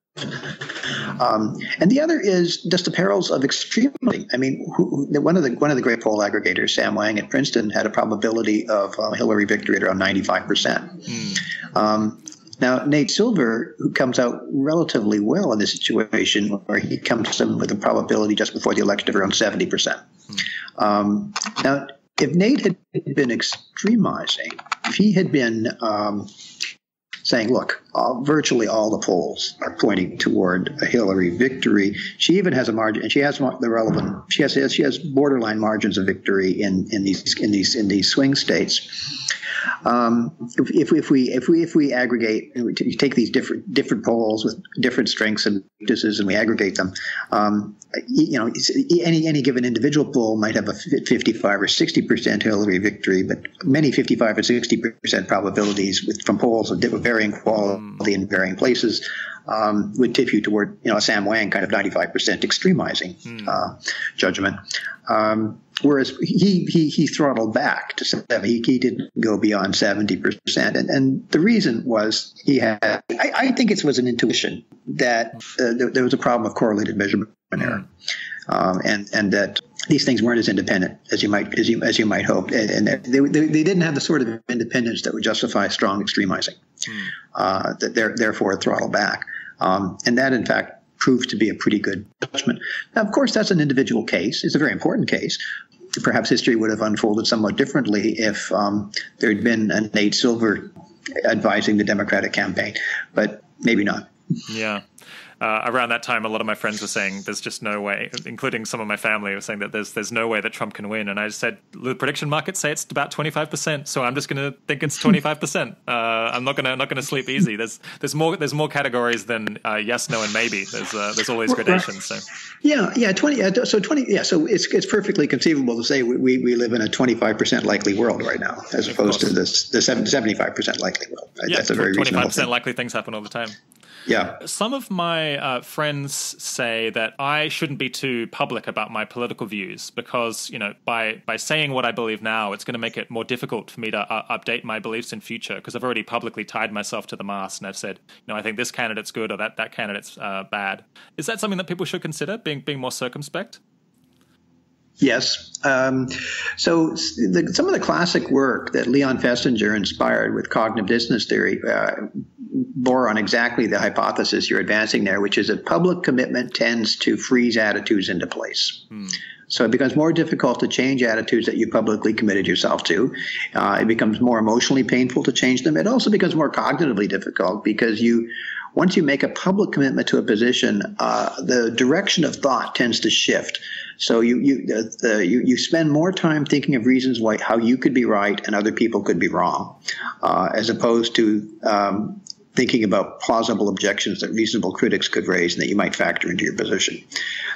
um, and the other is just the perils of extreme. I mean, who, one of the one of the great poll aggregators, Sam Wang at Princeton, had a probability of uh, Hillary victory at around ninety five percent. Hmm. Um, now, Nate Silver, who comes out relatively well in this situation, where he comes in with a probability just before the election of around 70%. Hmm. Um, now, if Nate had been extremizing, if he had been um, saying, look, all, virtually all the polls are pointing toward a Hillary victory. She even has a margin, and she has the relevant. She has she has borderline margins of victory in in these in these in these swing states. Um, if, if, if, we if we if we aggregate, we take these different different polls with different strengths and weaknesses, and we aggregate them, um, you know, any any given individual poll might have a 55 or 60 percent Hillary victory, but many 55 or 60 percent probabilities with, from polls of varying quality in varying places um, would tip you toward you know a Sam Wang kind of 95 percent extremizing mm. uh, judgment. Um, whereas he, he he throttled back to 70. He, he didn't go beyond 70 percent, and and the reason was he had. I, I think it was an intuition that uh, there, there, was a problem of correlated measurement error, um, and and that these things weren't as independent as you might as you as you might hope, and, and they, they, they didn't have the sort of independence that would justify strong extremizing. Mm. Uh, that therefore throttle back, um, and that in fact proved to be a pretty good judgment. Now, of course, that's an individual case. It's a very important case. Perhaps history would have unfolded somewhat differently if um, there had been a Nate Silver advising the Democratic campaign, but maybe not. Yeah uh, around that time, a lot of my friends were saying there's just no way, including some of my family, were saying that there's there's no way that Trump can win. And I said the prediction markets say it's about 25 percent, so I'm just going to think it's 25 percent. Uh, I'm not going to not going to sleep easy. There's there's more there's more categories than uh, yes, no, and maybe. There's uh, there's all these gradations. So yeah, yeah, 20. so 20. Yeah, so it's it's perfectly conceivable to say we, we live in a 25 percent likely world right now, as opposed to this the 75 percent likely world. Yeah, That's a very 25 percent likely things happen all the time. Yeah. Some of my uh, friends say that I shouldn't be too public about my political views because, you know, by, by saying what I believe now, it's going to make it more difficult for me to uh, update my beliefs in future because I've already publicly tied myself to the mast and I've said, you know, I think this candidate's good or that, that candidate's uh, bad. Is that something that people should consider, being, being more circumspect? Yes. Um, so the, some of the classic work that Leon Festinger inspired with cognitive dissonance theory uh, bore on exactly the hypothesis you're advancing there, which is that public commitment tends to freeze attitudes into place. Hmm. So it becomes more difficult to change attitudes that you publicly committed yourself to. Uh, it becomes more emotionally painful to change them. It also becomes more cognitively difficult because you, once you make a public commitment to a position, uh, the direction of thought tends to shift. So you you, uh, you you spend more time thinking of reasons why how you could be right and other people could be wrong, uh, as opposed to um, thinking about plausible objections that reasonable critics could raise and that you might factor into your position.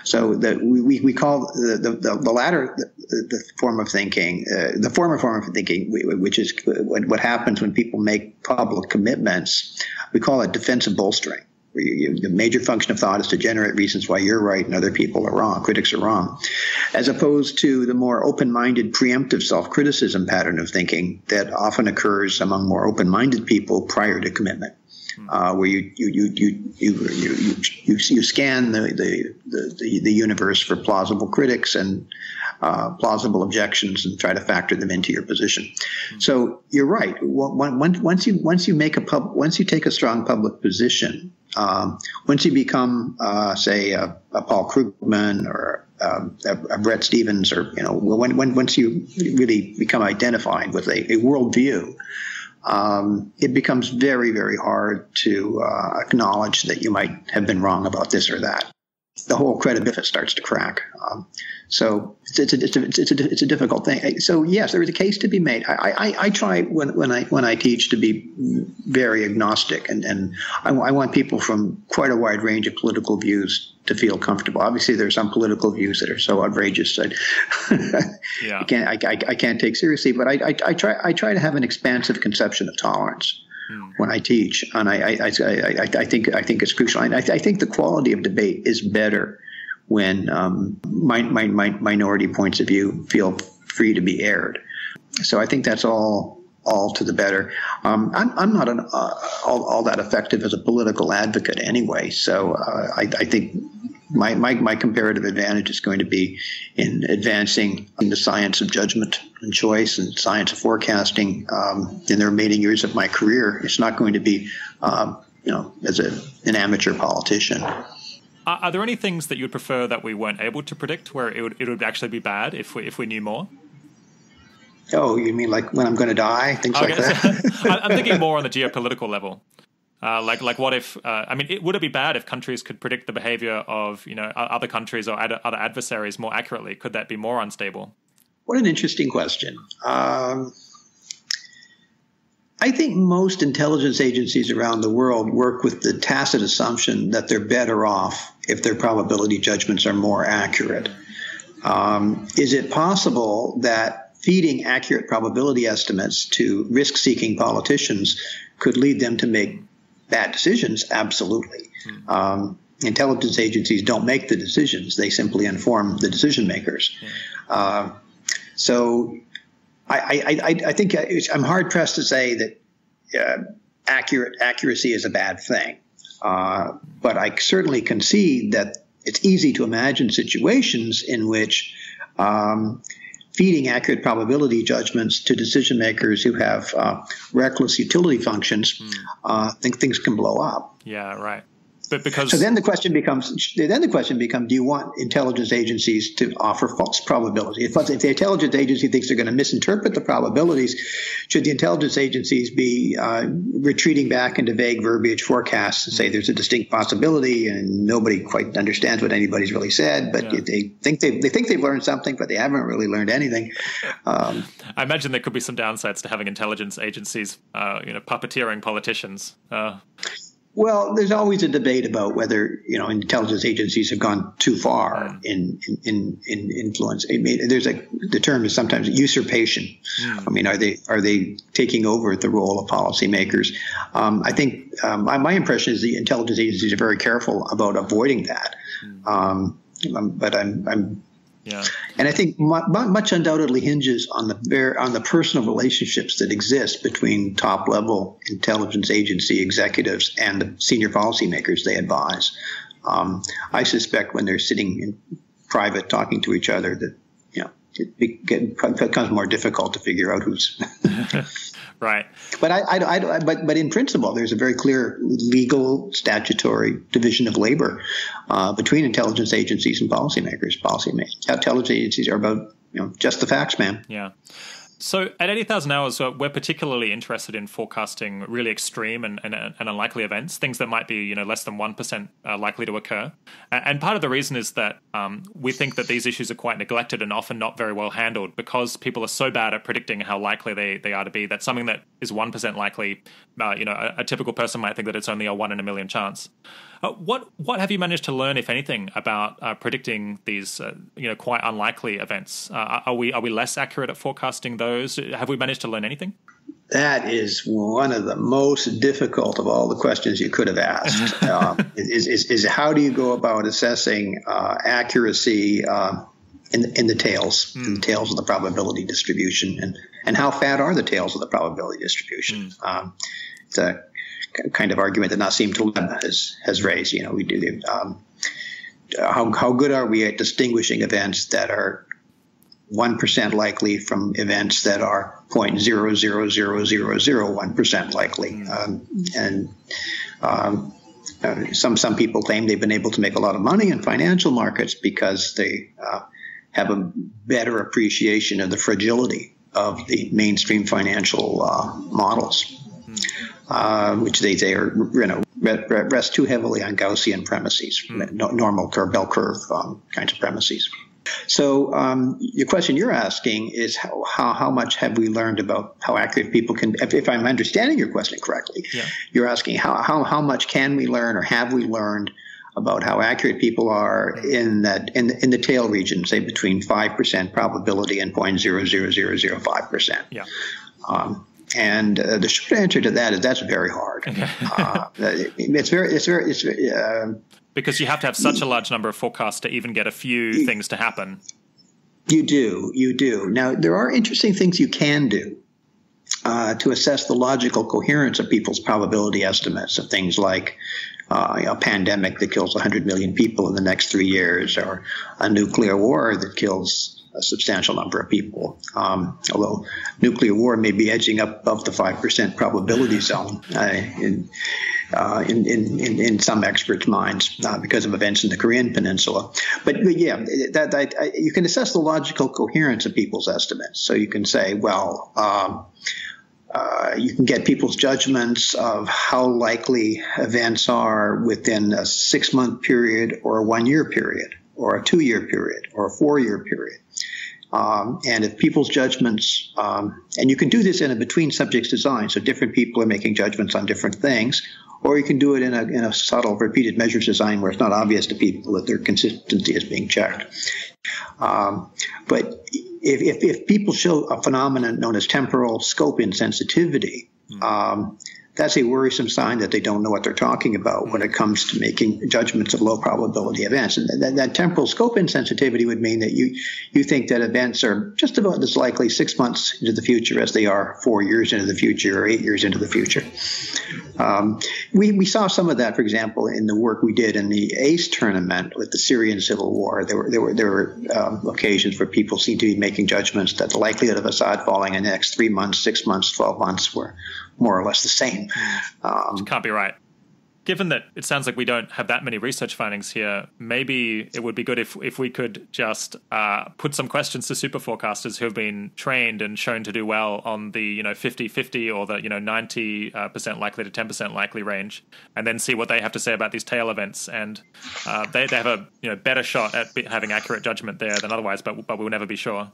So that we, we call the, the, the latter the, the, form of thinking, uh, the former form of thinking, which is what happens when people make public commitments, we call it defensive bolstering. You, the major function of thought is to generate reasons why you're right and other people are wrong, critics are wrong, as opposed to the more open-minded preemptive self-criticism pattern of thinking that often occurs among more open-minded people prior to commitment uh, where you you you you you you, you, you scan the, the, the, the universe for plausible critics and uh, plausible objections and try to factor them into your position. Mm-hmm. So you're right. Once you once you make a pub, once you take a strong public position, um, once you become, uh, say, a, a, Paul Krugman or um, a, a, Bret Stephens, or you know, when, when once you really become identified with a, a worldview, um, it becomes very, very hard to uh, acknowledge that you might have been wrong about this or that. The whole credibility starts to crack. Um, so it's, it's, a, it's, a, it's, a, it's a difficult thing. So yes, there is a case to be made. I, I, I try when, when I when I teach to be very agnostic, and, and I, I want people from quite a wide range of political views to feel comfortable. Obviously, there are some political views that are so outrageous that yeah. I can't I, I, can't take seriously. But I, I, I, try I try to have an expansive conception of tolerance. When I teach, and I I, I, I, think I think it's crucial. I, I think the quality of debate is better when um, my, my, my minority points of view feel free to be aired. So I think that's all all to the better. Um, I'm, I'm, not an, uh, all, all, that effective as a political advocate anyway, so uh, I, I, think my, my, my, comparative advantage is going to be in advancing in the science of judgment and choice and science of forecasting um, in the remaining years of my career. It's not going to be, um, you know, as a, an amateur politician. Are, are, there any things that you would prefer that we weren't able to predict, where it would, it would actually be bad if we if we knew more? Oh, you mean like when I'm going to die, things okay. like that? I'm thinking more on the geopolitical level. Uh, like, like, what if? Uh, I mean, it, would it be bad if countries could predict the behavior of you know other countries or ad- other adversaries more accurately? Could that be more unstable? What an interesting question. Um, I think most intelligence agencies around the world work with the tacit assumption that they're better off if their probability judgments are more accurate. Um, is it possible that feeding accurate probability estimates to risk seeking politicians could lead them to make bad decisions? Absolutely. Mm-hmm. Um, intelligence agencies don't make the decisions, they simply inform the decision makers. Uh, so I, I, I think I'm hard pressed to say that uh, accurate accuracy is a bad thing, uh, but I certainly concede that it's easy to imagine situations in which um, feeding accurate probability judgments to decision makers who have uh, reckless utility functions, mm. think things can blow up. Yeah, right. But because so then the question becomes then the question becomes do you want intelligence agencies to offer false probability if, if the intelligence agency thinks they're going to misinterpret the probabilities should the intelligence agencies be uh, retreating back into vague verbiage forecasts and say there's a distinct possibility and nobody quite understands what anybody's really said but yeah. they think they they think they've learned something but they haven't really learned anything um, I imagine there could be some downsides to having intelligence agencies uh, you know puppeteering politicians uh, well, there's always a debate about whether you know intelligence agencies have gone too far in in, in influence. I mean, there's a the term is sometimes usurpation. Mm. I mean, are they are they taking over the role of policymakers? Um, I think um, my, my, impression is the intelligence agencies are very careful about avoiding that. Mm. Um, but I'm I'm yeah. And I think much undoubtedly hinges on the on the personal relationships that exist between top level intelligence agency executives and the senior policymakers they advise. Um, I suspect when they're sitting in private talking to each other that you know it, becomes more difficult to figure out who's Right. But I, I, I, but but in principle, there's a very clear legal statutory division of labor uh, between intelligence agencies and policymakers. Policymakers, intelligence agencies are about you know just the facts, man. Yeah. So at 80,000 hours, uh, we're particularly interested in forecasting really extreme and, and, and, unlikely events, things that might be you know less than 1% uh, likely to occur. And part of the reason is that um, we think that these issues are quite neglected and often not very well handled because people are so bad at predicting how likely they, they are to be that something that is 1% likely, uh, you know, a, a typical person might think that it's only a 1 in a million chance. Uh, what what have you managed to learn, if anything, about uh, predicting these uh, you know quite unlikely events? Uh, are we are we less accurate at forecasting those? Have we managed to learn anything? That is one of the most difficult of all the questions you could have asked. um, is, is, is, how do you go about assessing uh, accuracy uh, in, in the tails, mm. in the hmm. tails of the probability distribution, and, and how fat are the tails of the probability distribution? Mm. Um, it's a kind of argument that Nassim Taleb has has raised. You know, we do um, how how good are we at distinguishing events that are one percent likely from events that are point zero zero zero zero zero one percent likely, hmm. um, and um, some some people claim they've been able to make a lot of money in financial markets because they uh, have a better appreciation of the fragility of the mainstream financial uh, models. Uh, which they say are you know rest too heavily on Gaussian premises, mm. normal curve, bell curve um, kinds of premises. So um, your question you're asking is how, how, how much have we learned about how accurate people can? If, if I'm understanding your question correctly, yeah. you're asking how, how how much can we learn or have we learned about how accurate people are in that in the, in the tail region, say between five percent probability and point zero zero zero zero five percent. Yeah. Um, and uh, the short answer to that is that's very hard. uh, it's very, it's very, it's very, uh, because you have to have such a large number of forecasts to even get a few you, things to happen. You do, you do. Now there are interesting things you can do uh, to assess the logical coherence of people's probability estimates of things like. Uh, a pandemic that kills 100 million people in the next three years, or a nuclear war that kills a substantial number of people. Um, although nuclear war may be edging up above the 5% probability zone uh, in, uh, in, in, in, some experts' minds uh, because of events in the Korean Peninsula. But, but yeah, that, that, you can assess the logical coherence of people's estimates. So you can say, well, um, uh, you can get people's judgments of how likely events are within a six month period or a one year period or a two year period or a four year period. Um, and if people's judgments, um, and you can do this in a between subjects design, so different people are making judgments on different things, or you can do it in a, in a subtle repeated measures design where it's not obvious to people that their consistency is being checked. Um, but if, if, if, people show a phenomenon known as temporal scope insensitivity, mm that's a worrisome sign that they don't know what they're talking about when it comes to making judgments of low probability events. And that, that, temporal scope insensitivity would mean that you you think that events are just about as likely six months into the future as they are four years into the future or eight years into the future. Um, we, we saw some of that, for example, in the work we did in the ACE tournament with the Syrian civil war. There were there were there were um, occasions where people seemed to be making judgments that the likelihood of Assad falling in the next three months, six months, twelve months were more or less the same. Um, can't be right. given that it sounds like we don't have that many research findings here, maybe it would be good if if we could just uh, put some questions to super forecasters who have been trained and shown to do well on the you know 50-50 or the you know 90 uh, percent likely to 10 percent likely range, and then see what they have to say about these tail events. And uh, they, they have a you know better shot at having accurate judgment there than otherwise, but but we'll never be sure.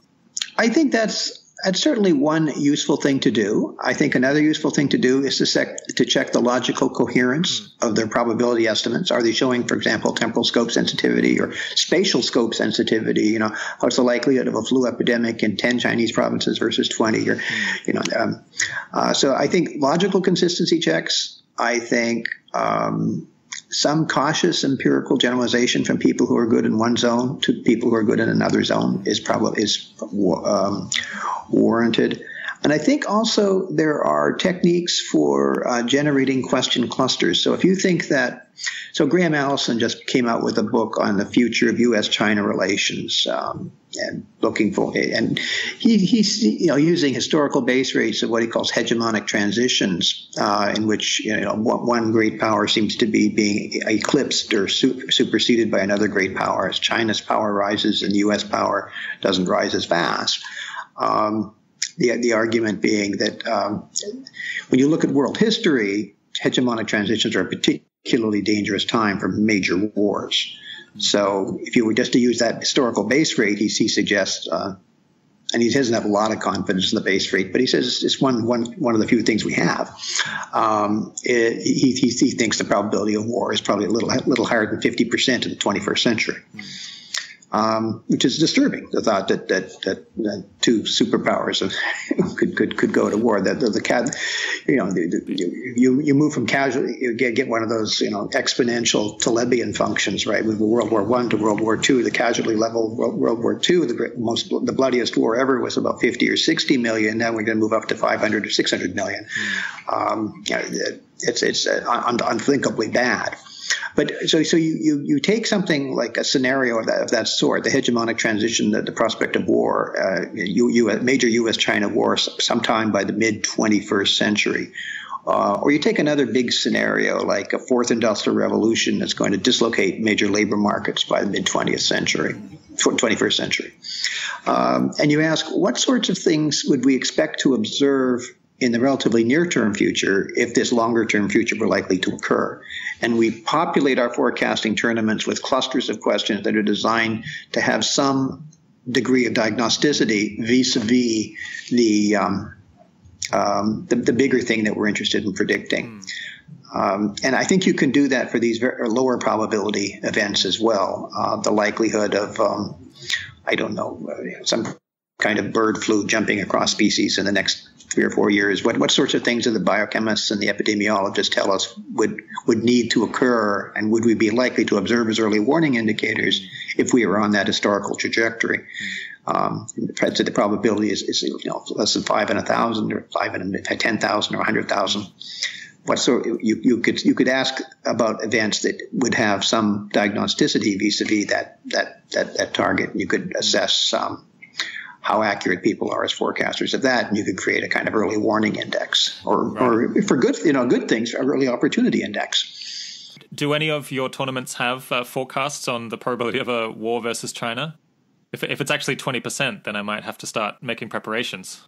I think that's that's certainly one useful thing to do. I think another useful thing to do is to, sec- to check the logical coherence mm. of their probability estimates. Are they showing, for example, temporal scope sensitivity or spatial scope sensitivity? You know, what's the likelihood of a flu epidemic in 10 Chinese provinces versus 20? Or, mm. you know, um, uh, so I think logical consistency checks. I think um, some cautious empirical generalization from people who are good in one zone to people who are good in another zone is probably is um, warranted. And I think also there are techniques for uh, generating question clusters. So if you think that, so Graham Allison just came out with a book on the future of U.S.-China relations, um, and looking for, and he, he's you know using historical base rates of what he calls hegemonic transitions, uh, in which you know one great power seems to be being eclipsed or superseded by another great power as China's power rises and the U.S. power doesn't rise as fast. Um, the, the argument being that um, when you look at world history, hegemonic transitions are a particularly dangerous time for major wars. So if you were just to use that historical base rate, he, he suggests, uh, and he doesn't have a lot of confidence in the base rate, but he says it's one, one, one of the few things we have. Um, it, he, he, he, thinks the probability of war is probably a little, little higher than 50% in the 21st century. Mm um, which is disturbing. The thought that that, that, that two superpowers of, could could could go to war. That the, the cat, you know, the, the, you you move from casual, you get get one of those you know exponential Talebian functions, right? We World War One to World War Two. The casualty level World, World War Two, the most the bloodiest war ever was about 50 or 60 million. Now we're going to move up to 500 or 600 million. Mm. Um, you know, it's it's uh, unthinkably bad. But so so you you, you take something like a scenario of that of that sort, the hegemonic transition, the, the prospect of war, uh, you, major U.S. China war sometime by the mid 21st century. Uh, or you take another big scenario like a fourth industrial revolution that's going to dislocate major labor markets by the mid 20th century, 21st century. Um, and you ask, what sorts of things would we expect to observe in the relatively near term future if this longer term future were likely to occur. And we populate our forecasting tournaments with clusters of questions that are designed to have some degree of diagnosticity vis a vis the, um, um, the, the, bigger thing that we're interested in predicting. Mm. Um, and I think you can do that for these very, lower probability events as well. Uh, the likelihood of, um, I don't know, uh, some kind of bird flu jumping across species in the next three or four years? What what sorts of things do the biochemists and the epidemiologists tell us would would need to occur, and would we be likely to observe as early warning indicators if we were on that historical trajectory? Um, the probability is, is, you know less than five in a thousand, or five in a ten thousand, or a hundred thousand. What sort you, you could you could ask about events that would have some diagnosticity vis-a-vis that that that, that target. You could assess um, how accurate people are as forecasters of that, and you could create a kind of early warning index, or, right. or for good, you know, good things, early opportunity index. Do any of your tournaments have uh, forecasts on the probability of a war versus China? If, if it's actually twenty percent, then I might have to start making preparations.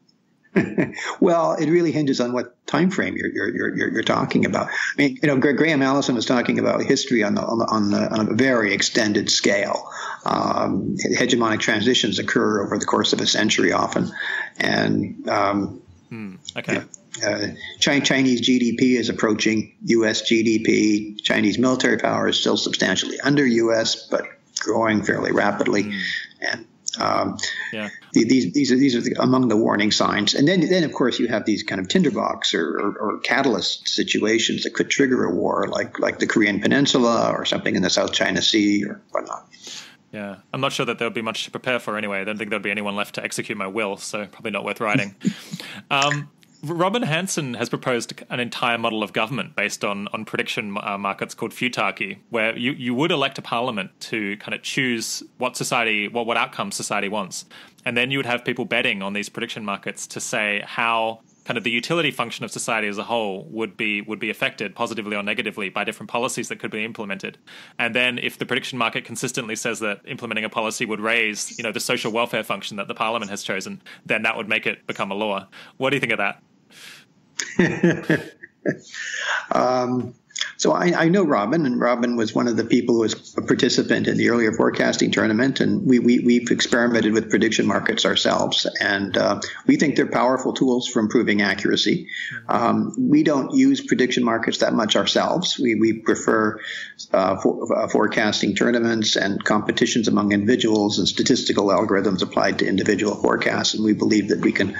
well, it really hinges on what time frame you're, you're, you're, you're, talking about. I mean, you know, Graham Allison was talking about history on, the, on, the, on, the, on a very extended scale. Um, hegemonic transitions occur over the course of a century often. And, um, mm, okay. Uh, Chinese GDP is approaching U.S. GDP. Chinese military power is still substantially under U.S., but growing fairly rapidly. Mm. And um, yeah. These these are these are the, among the warning signs, and then then of course you have these kind of tinderbox or, or, or, catalyst situations that could trigger a war, like like the Korean Peninsula or something in the South China Sea or whatnot. Yeah, I'm not sure that there'll be much to prepare for anyway. I don't think there'll be anyone left to execute my will, so probably not worth writing. um, Robin Hanson has proposed an entire model of government based on on prediction uh, markets called futarchy, where you, you would elect a parliament to kind of choose what society, what what outcome society wants, and then you would have people betting on these prediction markets to say how kind of the utility function of society as a whole would be would be affected positively or negatively by different policies that could be implemented. And then if the prediction market consistently says that implementing a policy would raise, you know, the social welfare function that the parliament has chosen, then that would make it become a law. What do you think of that? um, so I, I, know Robin, and Robin was one of the people who was a participant in the earlier forecasting tournament, and we, we have experimented with prediction markets ourselves, and uh, we think they're powerful tools for improving accuracy. Um, we don't use prediction markets that much ourselves. We we prefer uh, for, uh, forecasting tournaments and competitions among individuals and statistical algorithms applied to individual forecasts, and we believe that we can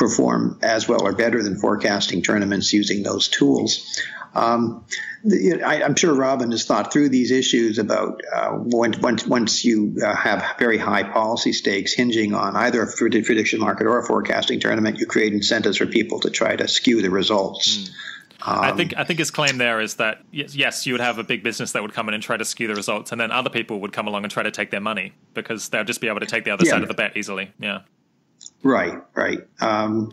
perform as well or better than forecasting tournaments using those tools. Um, I, am sure Robin has thought through these issues about uh, once, once you uh, have very high policy stakes hinging on either a prediction market or a forecasting tournament, you create incentives for people to try to skew the results. Mm. Um, I think I think his claim there is that yes, you would have a big business that would come in and try to skew the results, and then other people would come along and try to take their money because they'll just be able to take the other yeah. side of the bet easily. Yeah. Right. Right. Um,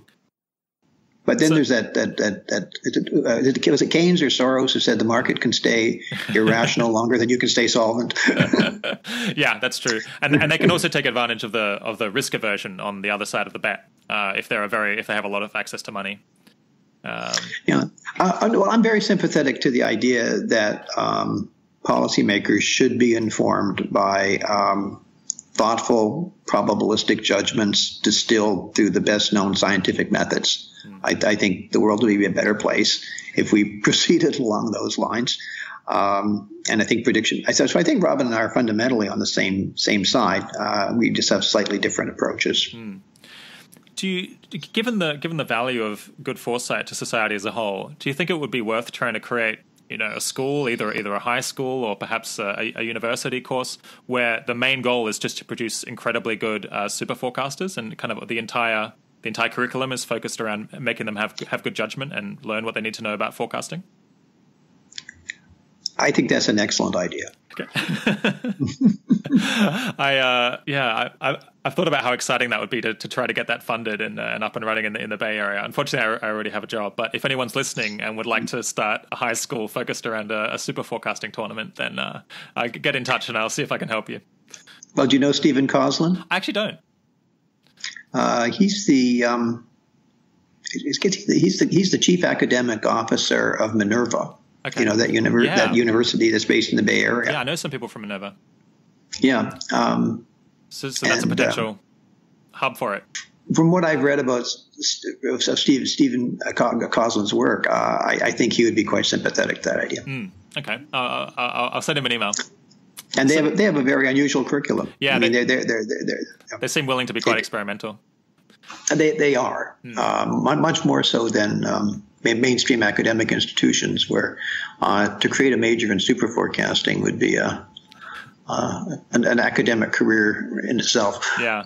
but then so, there's that that that, that uh, was it Keynes or Soros who said the market can stay irrational longer than you can stay solvent. yeah, that's true, and and they can also take advantage of the of the risk aversion on the other side of the bet uh, if they're a very if they have a lot of access to money. Um, yeah, uh, well, I'm very sympathetic to the idea that um, policymakers should be informed by um, thoughtful, probabilistic judgments distilled through the best known scientific methods. Mm. I, I, think the world would be a better place if we proceeded along those lines. Um, and I think prediction. I said so I think Robin and I are fundamentally on the same same side. Uh, we just have slightly different approaches. Mm. Do you, given the given the value of good foresight to society as a whole, do you think it would be worth trying to create you know a school, either either a high school or perhaps a, a university course, where the main goal is just to produce incredibly good uh, super forecasters, and kind of the entire the entire curriculum is focused around making them have have good judgment and learn what they need to know about forecasting. I think that's an excellent idea. Okay. I uh, yeah, I, I have thought about how exciting that would be to, to try to get that funded and, uh, and up and running in the in the Bay Area. Unfortunately, I, I, already have a job. But if anyone's listening and would like to start a high school focused around a, a super forecasting tournament, then uh, I get in touch and I'll see if I can help you. Well, do you know Stephen Kosslyn? I actually don't. Uh, he's the um, he's the he's the chief academic officer of Minerva. Okay. You know that, univer- yeah. that university that's based in the Bay Area. Yeah, I know some people from Minerva. Yeah. Um, so, so, that's and, a potential uh, hub for it. From what I've read about Steve, Stephen Kosslyn's work, uh, I, I, think he would be quite sympathetic to that idea. Mm, okay, uh, uh I'll, I'll, send him an email. And they so, have a, they have a very unusual curriculum. Yeah, I mean they, they're, they're, they're, they're, they seem willing to be quite experimental. They they are mm. um, much more so than um, mainstream academic institutions, where uh, to create a major in super forecasting would be a uh, an, an, academic career in itself. Yeah.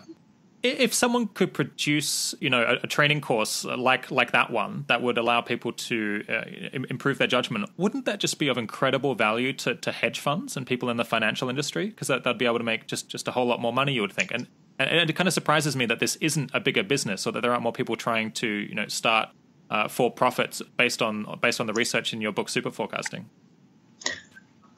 If someone could produce, you know, a, a training course like like that one that would allow people to uh, improve their judgment, wouldn't that just be of incredible value to, to hedge funds and people in the financial industry? Because that, they'd be able to make just, just a whole lot more money, you would think. And, and it kind of surprises me that this isn't a bigger business, or that there aren't more people trying to, you know, start uh, for profits based on based on the research in your book, Superforecasting.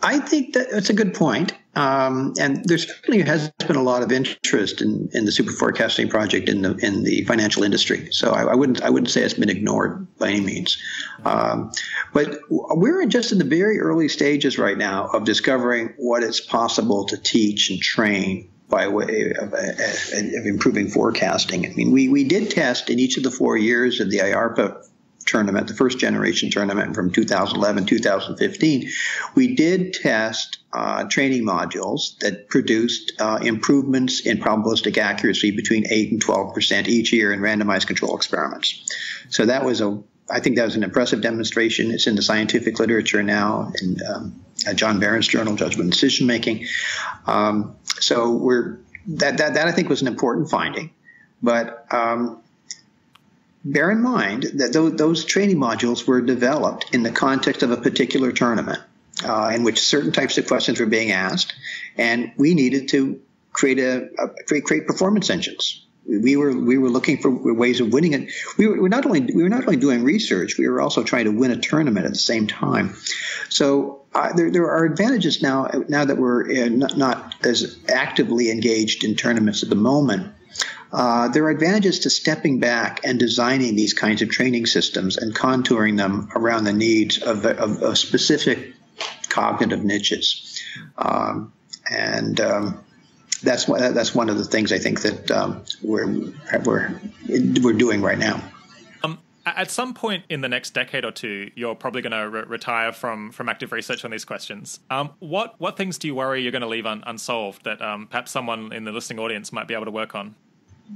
I think that that's a good point. Um, and there certainly has been a lot of interest in, in the super forecasting project in the in the financial industry. So I, I wouldn't I wouldn't say it's been ignored by any means. Um, but we're just in the very early stages right now of discovering what it's possible to teach and train by way of, of, improving forecasting. I mean, we, we did test in each of the four years of the IARPA tournament, the first generation tournament from 2011, 2015, we did test uh, training modules that produced uh, improvements in probabilistic accuracy between 8 and 12 percent each year in randomized control experiments. So that was a I think that was an impressive demonstration. It's in the scientific literature now and um, Jon Baron's journal, Judgment Decision Making. Um, so we're that, that that I think was an important finding. But um, bear in mind that those, those, training modules were developed in the context of a particular tournament uh, in which certain types of questions were being asked, and we needed to create a, a create, create performance engines. We were we were looking for ways of winning it. We were, not only we were not only doing research, we were also trying to win a tournament at the same time. So uh, there, there are advantages now now that we're not, not, as actively engaged in tournaments at the moment. Uh, there are advantages to stepping back and designing these kinds of training systems and contouring them around the needs of, of, of specific cognitive niches. Um, and um, that's one, that's one of the things I think that um, we're, we're, we're doing right now. Um, at some point in the next decade or two, you're probably going to re- retire from, from active research on these questions. Um, what, what things do you worry you're going to leave un- unsolved that um, perhaps someone in the listening audience might be able to work on?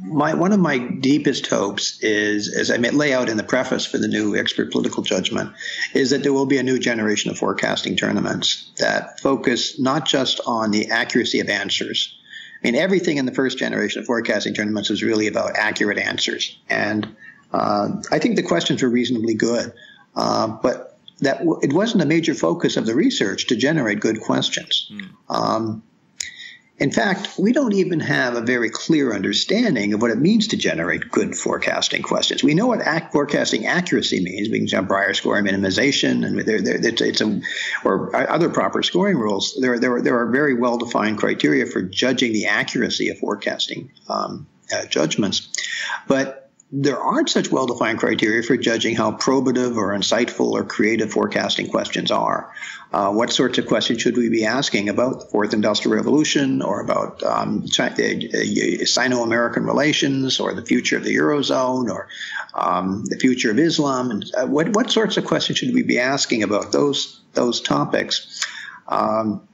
my one of my deepest hopes is, as I lay out in the preface for the new expert political judgment, is that there will be a new generation of forecasting tournaments that focus not just on the accuracy of answers, I mean, everything in the first generation of forecasting tournaments was really about accurate answers. And uh, I think the questions were reasonably good. Uh, but that w- it wasn't a major focus of the research to generate good questions. Mm. Um, in fact, we don't even have a very clear understanding of what it means to generate good forecasting questions. We know what forecasting accuracy means. We can jump Brier score minimization, and there, there, it's, it's, a, or other proper scoring rules. There, there, there are very well defined criteria for judging the accuracy of forecasting um, uh, judgments. But there aren't such well defined criteria for judging how probative or insightful or creative forecasting questions are. Uh, what sorts of questions should we be asking about the fourth industrial revolution or about um, uh, Sino American relations or the future of the Eurozone or um, the future of Islam? And uh, what, what sorts of questions should we be asking about those, those topics? Um,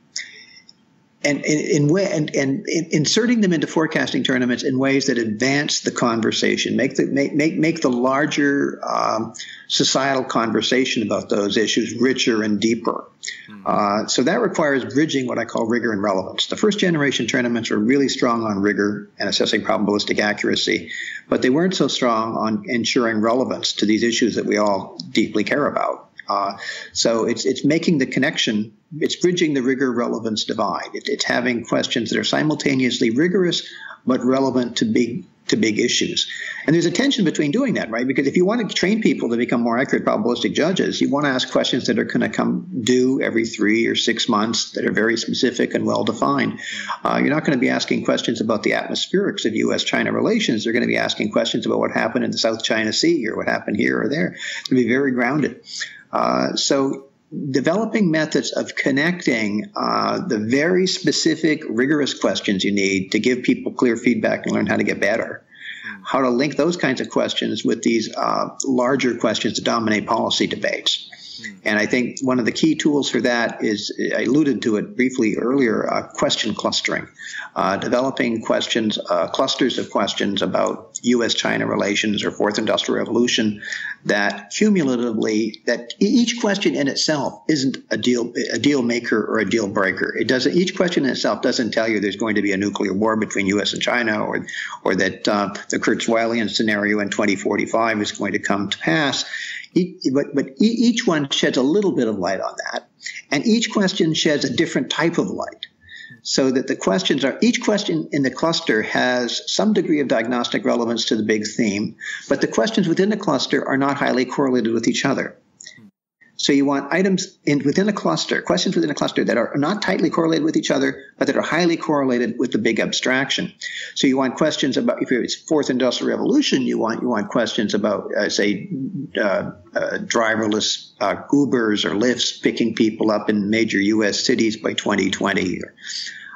and in, in and, and inserting them into forecasting tournaments in ways that advance the conversation, make the make make, make the larger um, societal conversation about those issues richer and deeper. Mm-hmm. Uh, so that requires bridging what I call rigor and relevance. The first generation tournaments were really strong on rigor and assessing probabilistic accuracy, but they weren't so strong on ensuring relevance to these issues that we all deeply care about. Uh, so it's it's making the connection. It's bridging the rigor relevance divide. It, it's having questions that are simultaneously rigorous but relevant to big to big issues. And there's a tension between doing that, right? Because if you want to train people to become more accurate probabilistic judges, you want to ask questions that are going to come due every three or six months that are very specific and well defined. Uh, you're not going to be asking questions about the atmospherics of U.S. China relations. They're going to be asking questions about what happened in the South China Sea or what happened here or there. To be very grounded. Uh, so developing methods of connecting uh, the very specific, rigorous questions you need to give people clear feedback and learn how to get better. How to link those kinds of questions with these uh, larger questions that dominate policy debates. And I think one of the key tools for that is, I alluded to it briefly earlier, uh, question clustering. Uh, developing questions, uh, clusters of questions about U.S. China relations or Fourth Industrial Revolution that cumulatively, that each question in itself isn't a deal, a deal maker or a deal breaker. It doesn't, each question in itself doesn't tell you there's going to be a nuclear war between U.S. and China or, or that uh, the Kurzweilian scenario in 2045 is going to come to pass but, but each one sheds a little bit of light on that. And each question sheds a different type of light. So that the questions are, each question in the cluster has some degree of diagnostic relevance to the big theme, but the questions within the cluster are not highly correlated with each other. So you want items in, within a cluster, questions within a cluster that are not tightly correlated with each other, but that are highly correlated with the big abstraction. So you want questions about if it's fourth industrial revolution, you want you want questions about uh, say uh, uh, driverless uh, Ubers or Lyfts picking people up in major U.S. cities by 2020. Or,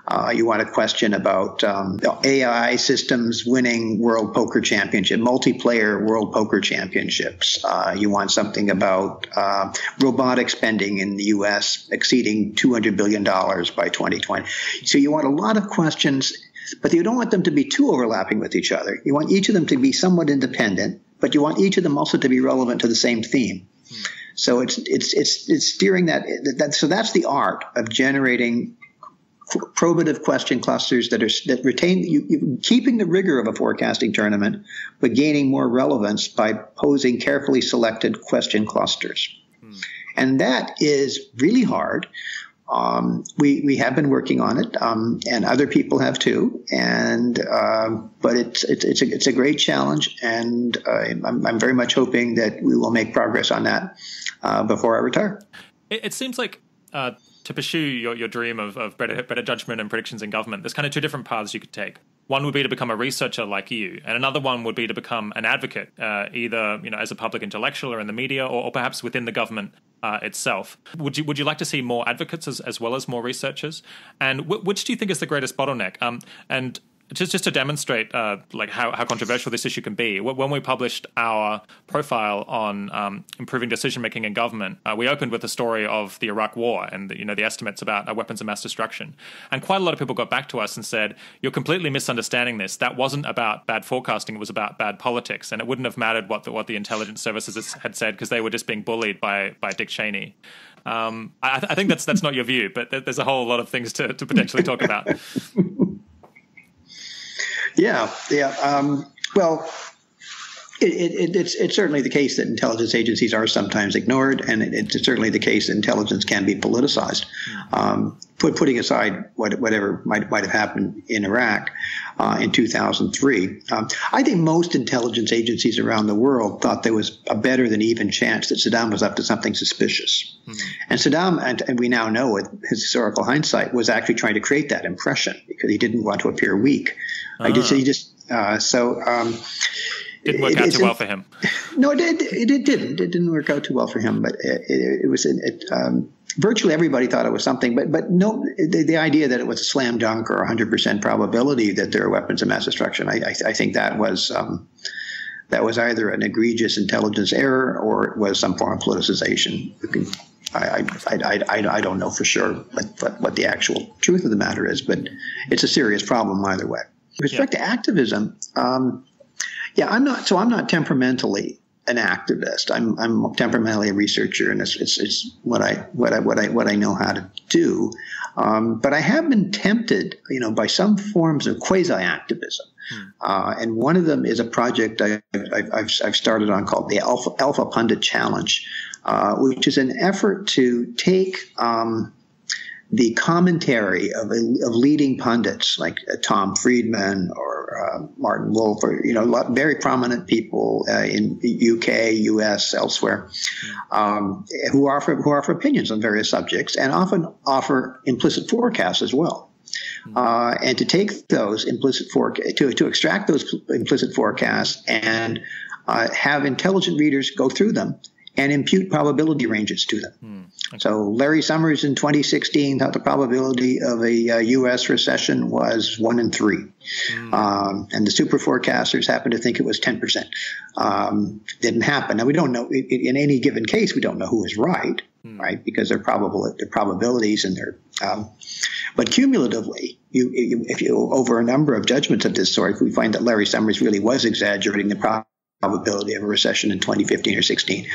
uh, you want a question about um, AI systems winning World Poker Championship, multiplayer World Poker Championships. Uh, you want something about uh, robotic spending in the U.S. exceeding $200 billion by 2020. So you want a lot of questions, but you don't want them to be too overlapping with each other. You want each of them to be somewhat independent, but you want each of them also to be relevant to the same theme. So it's it's it's it's steering that, that. So that's the art of generating probative question clusters that are that retain you, you, keeping the rigor of a forecasting tournament, but gaining more relevance by posing carefully selected question clusters. Hmm. And that is really hard. Um, we we have been working on it, um, and other people have too. And uh, but it's it's it's a, it's a great challenge, and uh, I'm, I'm very much hoping that we will make progress on that uh, before I retire. It, it seems like uh, to pursue your, your dream of, of better, better judgment and predictions in government, there's kind of two different paths you could take. One would be to become a researcher like you, and another one would be to become an advocate, uh, either you know as a public intellectual or in the media, or, or perhaps within the government uh, itself. Would you would you like to see more advocates as, as well as more researchers? And w- which do you think is the greatest bottleneck? Um, and just just to demonstrate uh, like how, how controversial this issue can be when we published our profile on um, improving decision making in government uh, we opened with the story of the Iraq war and the, you know the estimates about uh, weapons of mass destruction. And quite a lot of people got back to us and said you're completely misunderstanding this. That wasn't about bad forecasting. It was about bad politics. And it wouldn't have mattered what the, what the intelligence services had said because they were just being bullied by by Dick Cheney. Um, I, I, think that's that's not your view but there's a whole lot of things to, to potentially talk about Yeah, yeah. Um, well, it, it, it's, it's certainly the case that intelligence agencies are sometimes ignored, and it, it's certainly the case that intelligence can be politicized. Um, put, putting aside what, whatever might, might have happened in Iraq uh, in 2003, um, I think most intelligence agencies around the world thought there was a better than even chance that Saddam was up to something suspicious. Mm-hmm. And Saddam, and, and, we now know with his historical hindsight, was actually trying to create that impression because he didn't want to appear weak. Uh-huh. I just, he just, uh, so. Um, didn't work it, out too well for him. No, it, it, it, didn't. It didn't work out too well for him. But it, it was it, um, virtually everybody thought it was something. But but no, the, the, idea that it was a slam dunk or 100 percent probability that there are weapons of mass destruction, I, I, I think that was. Um, that was either an egregious intelligence error or it was some form of politicization. I, I, I, I, don't know for sure what, what, what the actual truth of the matter is, but it's a serious problem either way. With respect yeah. to activism, um, yeah, I'm not. So I'm not temperamentally an activist. I'm I'm temperamentally a researcher, and it's it's, it's what I what I what I what I know how to do. Um, but I have been tempted, you know, by some forms of quasi activism. Hmm. Uh, and one of them is a project I, have I've started on called the Alpha, Alpha Pundit Challenge, uh, which is an effort to take um, the commentary of, of leading pundits like uh, Tom Friedman or uh, Martin Wolf or you know very prominent people uh, in UK, US, elsewhere, um, who offer who offer opinions on various subjects and often offer implicit forecasts as well. Uh, and to take those implicit forecasts, to, to extract those implicit forecasts and uh, have intelligent readers go through them and impute probability ranges to them. Hmm. Okay. So Larry Summers in 2016 thought the probability of a uh, U.S. recession was one in three, hmm. um, and the super forecasters happened to think it was 10 percent. Um, didn't happen. Now we don't know in any given case we don't know who is right, hmm. right? Because they're probable they're probabilities and they're um, but cumulatively, you, you, if you over a number of judgments of this sort, we find that Larry Summers really was exaggerating the probability probability of a recession in 2015 or 16.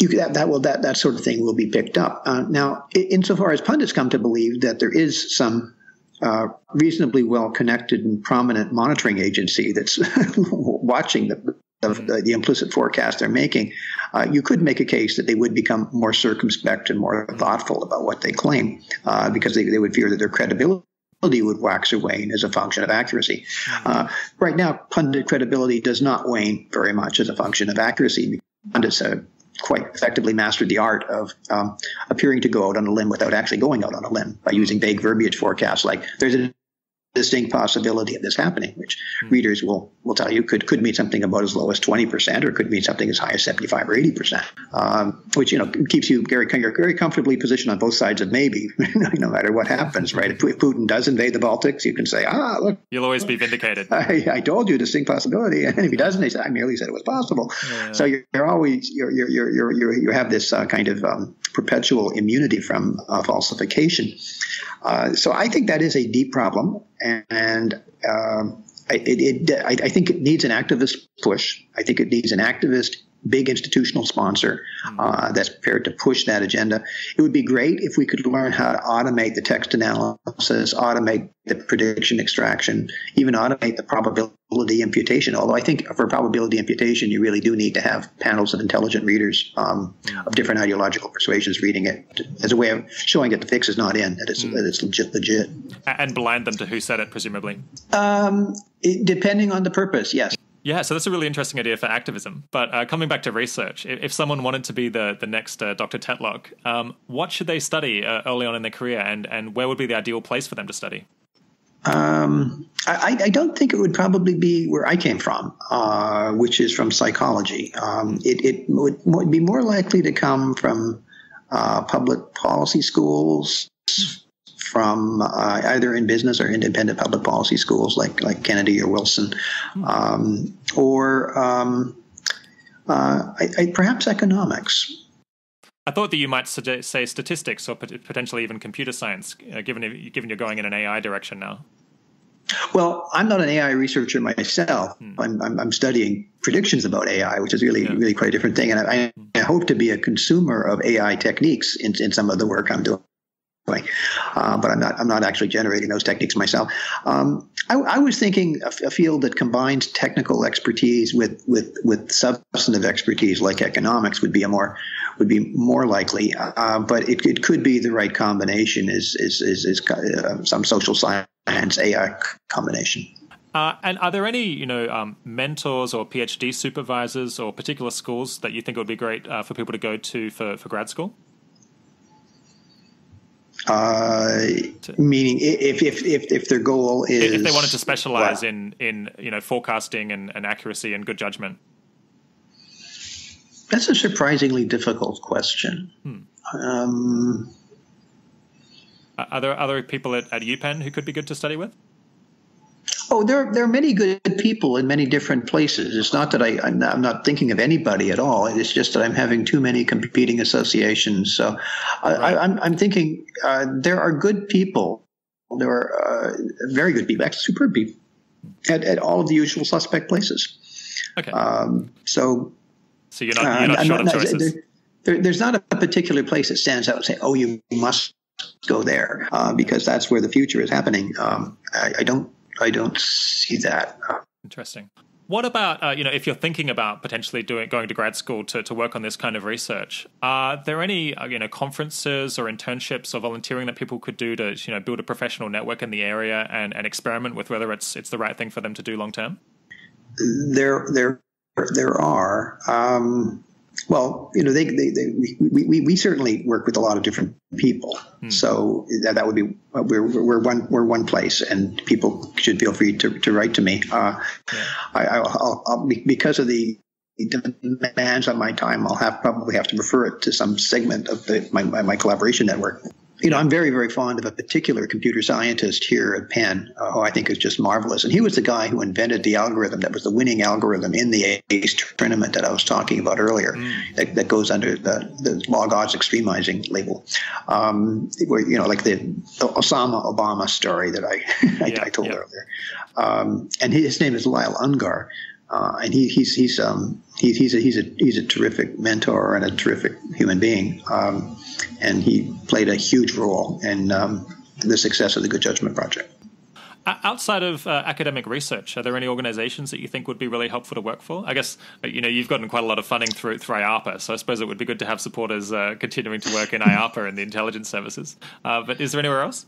You, that, that will that that sort of thing will be picked up. Uh, now, insofar as pundits come to believe that there is some uh, reasonably well connected and prominent monitoring agency that's watching the, the, the, implicit forecast they're making, uh, you could make a case that they would become more circumspect and more thoughtful about what they claim uh, because they, they would fear that their credibility would wax or wane as a function of accuracy. Mm-hmm. Uh, right now, pundit credibility does not wane very much as a function of accuracy. Pundits have quite effectively mastered the art of um, appearing to go out on a limb without actually going out on a limb by using vague verbiage forecasts like there's a distinct possibility of this happening, which mm-hmm. readers will will tell you could could mean something about as low as twenty percent, or could mean something as high as seventy five or eighty percent, um, which you know keeps you very very comfortably positioned on both sides of maybe, no matter what happens, right? If Putin does invade the Baltics, you can say, ah, look, you'll always be vindicated. I, I told you distinct possibility, and if he doesn't, he said, I merely said it was possible. Yeah. So you're, you're, always you're you're you're, you're you have this uh, kind of um, perpetual immunity from uh, falsification. Uh, so I think that is a deep problem, and um, it, it, I, I, think it needs an activist push. I think it needs an activist big institutional sponsor uh, that's prepared to push that agenda. It would be great if we could learn how to automate the text analysis, automate the prediction extraction, even automate the probability imputation. Although I think for probability imputation, you really do need to have panels of intelligent readers um, of different ideological persuasions reading it as a way of showing that the fix is not in, that it's, mm. that it's legit, legit. And blind them to who said it, presumably. Um, it, depending on the purpose, yes. Yeah, so that's a really interesting idea for activism. But uh, coming back to research, if, someone wanted to be the the next uh, Dr. Tetlock, um, what should they study uh, early on in their career, and and where would be the ideal place for them to study? Um, I, I, don't think it would probably be where I came from, uh, which is from psychology. Um, it, it would, would, be more likely to come from uh, public policy schools, from uh, either in business or independent public policy schools like like Kennedy or Wilson, um, or um, uh, I, I, perhaps economics. I thought that you might suggest, say statistics or potentially even computer science, uh, given given you're going in an AI direction now. Well, I'm not an AI researcher myself. Hmm. I'm, I'm, I'm, studying predictions about AI, which is really, yeah. really quite a different thing. And I, I, hope to be a consumer of AI techniques in, in some of the work I'm doing uh, but I'm not. I'm not actually generating those techniques myself. Um, I, I, was thinking a, a, field that combines technical expertise with with with substantive expertise, like economics, would be a more would be more likely. Uh, but it, it could be the right combination. Is is is, is uh, some social science AI combination. Uh, and are there any, you know, um, mentors or PhD supervisors or particular schools that you think would be great uh, for people to go to for, for grad school? Uh, meaning if, if, if, if their goal is if they wanted to specialize in, in you know forecasting and, and accuracy and good judgment. That's a surprisingly difficult question. Hmm. um, are there other people at, at UPenn who could be good to study with Oh, there, there are many good people in many different places. It's not that I, I'm not, I'm not thinking of anybody at all. It's just that I'm having too many competing associations. So right. I, am I'm, I'm thinking uh, there are good people. There are uh, very good people, actually superb people, at, at all of the usual suspect places. Okay. Um, so, so you're not, you're not uh, short not, of choices. There, there, there's not a particular place that stands out and say, "Oh, you must go there," uh, because that's where the future is happening. Um, I, I don't I don't see that. Interesting. What about uh, you know if you're thinking about potentially doing going to grad school to, to work on this kind of research? Are there any uh, you know conferences or internships or volunteering that people could do to you know build a professional network in the area and, and experiment with whether it's it's the right thing for them to do long term? There there there are. Um, well, you know, they, they, they we, we, we, certainly work with a lot of different people. Hmm. So that, that would be we're, we're one we're one place, and people should feel free to, to write to me. Uh, yeah. I, will I'll, because of the demands on my time, I'll have probably have to refer it to some segment of the, my, my collaboration network you know, I'm very, very fond of a particular computer scientist here at Penn, uh, who I think is just marvelous. And he was the guy who invented the algorithm that was the winning algorithm in the ACE tournament that I was talking about earlier, mm. that, that, goes under the, the log odds extremizing label. Um, where, you know, like the, the Osama Obama story that I, I, yeah, I told yeah. earlier. Um, and his name is Lyle Ungar. Uh, and he, he's he's um he, he's a he's a he's a terrific mentor and a terrific human being. Um, and he played a huge role in um, the success of the Good Judgment Project. Outside of uh, academic research, are there any organizations that you think would be really helpful to work for? I guess uh, you know you've gotten quite a lot of funding through through IARPA, so I suppose it would be good to have supporters uh, continuing to work in IARPA and the intelligence services. Uh, but is there anywhere else?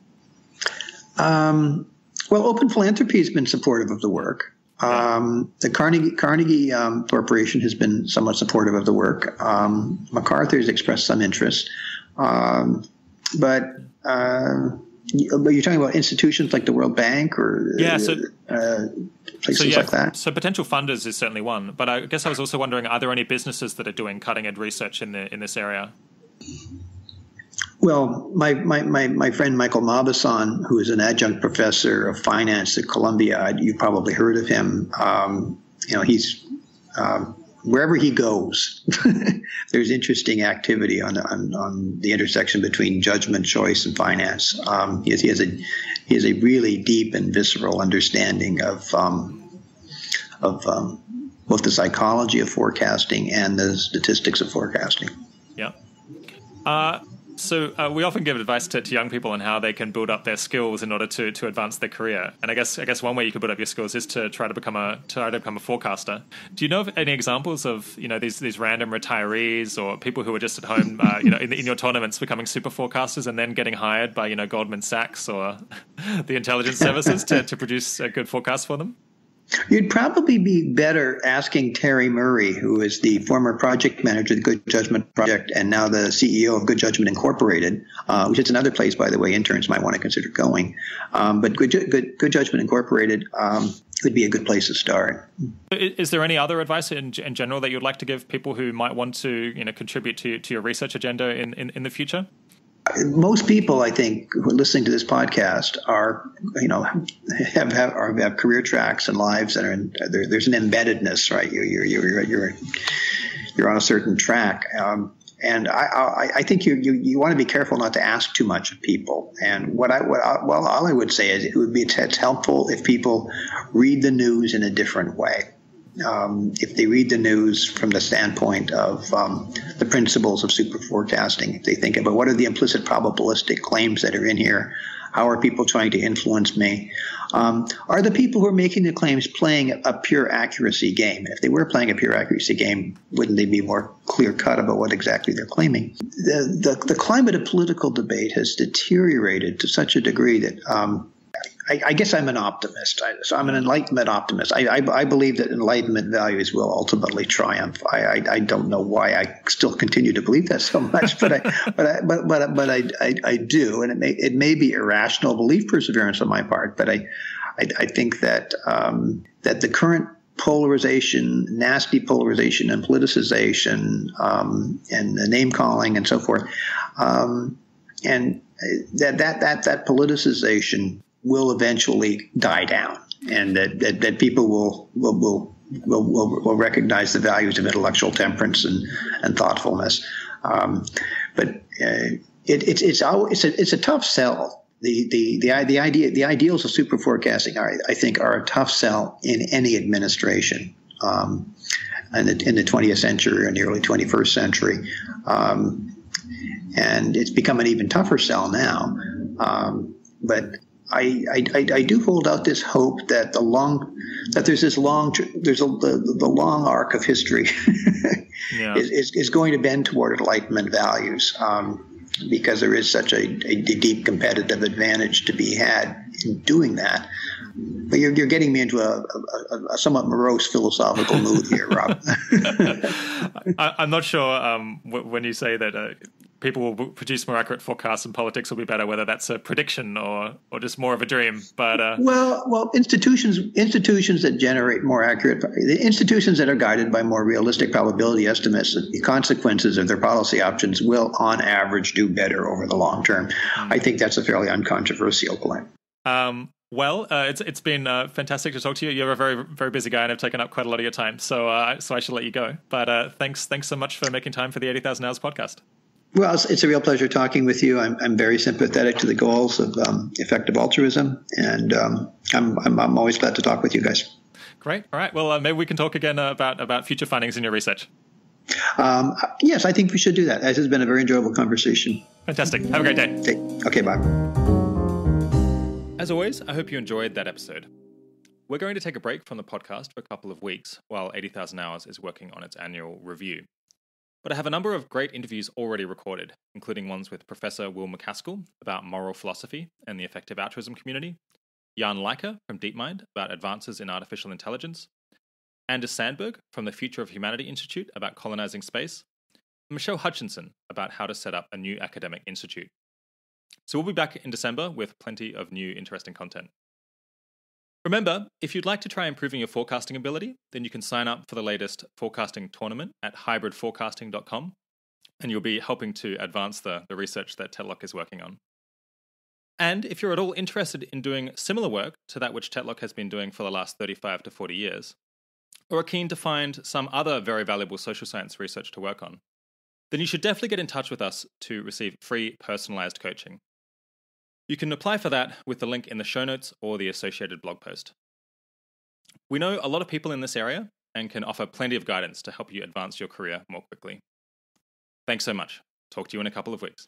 Um, well, Open Philanthropy has been supportive of the work. Um, the Carnegie, Carnegie um, Corporation has been somewhat supportive of the work. Um, MacArthur has expressed some interest. Um, but uh, but you're talking about institutions like the World Bank or yeah, so, uh, places so yeah, like that. So potential funders is certainly one. But I guess I was also wondering: are there any businesses that are doing cutting edge research in the in this area? Well, my, my, my, my friend Michael Mauboussin, who is an adjunct professor of finance at Columbia, you've probably heard of him. Um, you know, he's um, wherever he goes, there's interesting activity on, on, on, the intersection between judgment, choice, and finance. Um, he, has, he, has, a he has a really deep and visceral understanding of um, of um, both the psychology of forecasting and the statistics of forecasting. Yeah. Uh, so uh, we often give advice to, to, young people on how they can build up their skills in order to, to advance their career. And I guess I guess one way you can build up your skills is to try to become a try to become a forecaster. Do you know of any examples of you know these these random retirees or people who are just at home uh, you know in, in, your tournaments becoming super forecasters and then getting hired by you know Goldman Sachs or the intelligence services to, to produce a good forecast for them? You'd probably be better asking Terry Murray, who is the former project manager of the Good Judgment Project and now the CEO of Good Judgment Incorporated, uh, which is another place, by the way, interns might want to consider going. Um, but Good, Good, Good Judgment Incorporated um, would be a good place to start. Is there any other advice in, in general that you'd like to give people who might want to you know, contribute to, to your research agenda in, in, in the future? Most people, I think, who are listening to this podcast are, you know, have have, are, have career tracks and lives that are in. There, there's an embeddedness, right? You're you're you're you're, you're on a certain track, um, and I, I, I think you, you you want to be careful not to ask too much of people. And what I what I, well, all I would say is it would be it's helpful if people read the news in a different way um, if they read the news from the standpoint of um, the principles of super forecasting, if they think about what are the implicit probabilistic claims that are in here, how are people trying to influence me? Um, are the people who are making the claims playing a pure accuracy game? If they were playing a pure accuracy game, wouldn't they be more clear cut about what exactly they're claiming? The, the, the climate of political debate has deteriorated to such a degree that um, I, I, guess I'm an optimist. I, so I'm an enlightenment optimist. I, I, I, believe that enlightenment values will ultimately triumph. I, I, don't know why I still continue to believe that so much, but I, but I, but but, but I, I, do, and it may it may be irrational belief perseverance on my part, but I I, I think that um, that the current polarization, nasty polarization, and politicization, um, and the name calling and so forth, um, and that that that that politicization will eventually die down, and that, that, that people will will, will will, will, recognize the values of intellectual temperance and, and thoughtfulness. Um, but uh, it, it's it's it's a it's a tough sell. The, the the the idea the ideals of super forecasting are I think are a tough sell in any administration. Um, in the, in the 20th century or in the early 21st century, um, and it's become an even tougher sell now. Um, but I, I, I do hold out this hope that the long that there's this long there's a, the, the long arc of history yeah. is, is, is, going to bend toward enlightenment values um, because there is such a, a, deep competitive advantage to be had in doing that. But you're, you're getting me into a, a, a somewhat morose philosophical mood here, Rob. I, am not sure um, when you say that uh, people will produce more accurate forecasts and politics will be better, whether that's a prediction or or just more of a dream. But uh, well, well, institutions institutions that generate more accurate the institutions that are guided by more realistic probability estimates, the consequences of their policy options will, on average, do better over the long term. Mm-hmm. I think that's a fairly uncontroversial claim. Um, well, uh, it's it's been uh, fantastic to talk to you. You're a very very busy guy, and I've taken up quite a lot of your time. So uh, so I should let you go. But uh, thanks thanks so much for making time for the eighty thousand hours podcast. Well, it's, it's, a real pleasure talking with you. I'm, I'm very sympathetic to the goals of um, effective altruism, and um, I'm, I'm, I'm, always glad to talk with you guys. Great. All right. Well, uh, maybe we can talk again uh, about about future findings in your research. Um, yes, I think we should do that. This has been a very enjoyable conversation. Fantastic. Have a great day. Okay, okay bye. As always, I hope you enjoyed that episode. We're going to take a break from the podcast for a couple of weeks while 80,000 Hours is working on its annual review. But I have a number of great interviews already recorded, including ones with Professor Will MacAskill about moral philosophy and the effective altruism community, Jan Leike from DeepMind about advances in artificial intelligence, Anders Sandberg from the Future of Humanity Institute about colonizing space, and Michelle Hutchinson about how to set up a new academic institute. So we'll be back in December with plenty of new interesting content. Remember, if you'd like to try improving your forecasting ability, then you can sign up for the latest forecasting tournament at hybridforecasting.com, and you'll be helping to advance the, the research that Tetlock is working on. And if you're at all interested in doing similar work to that which Tetlock has been doing for the last 35 to 40 years, or are keen to find some other very valuable social science research to work on, then you should definitely get in touch with us to receive free personalized coaching. You can apply for that with the link in the show notes or the associated blog post. We know a lot of people in this area, and can offer plenty of guidance to help you advance your career more quickly. Thanks so much. Talk to you in a couple of weeks.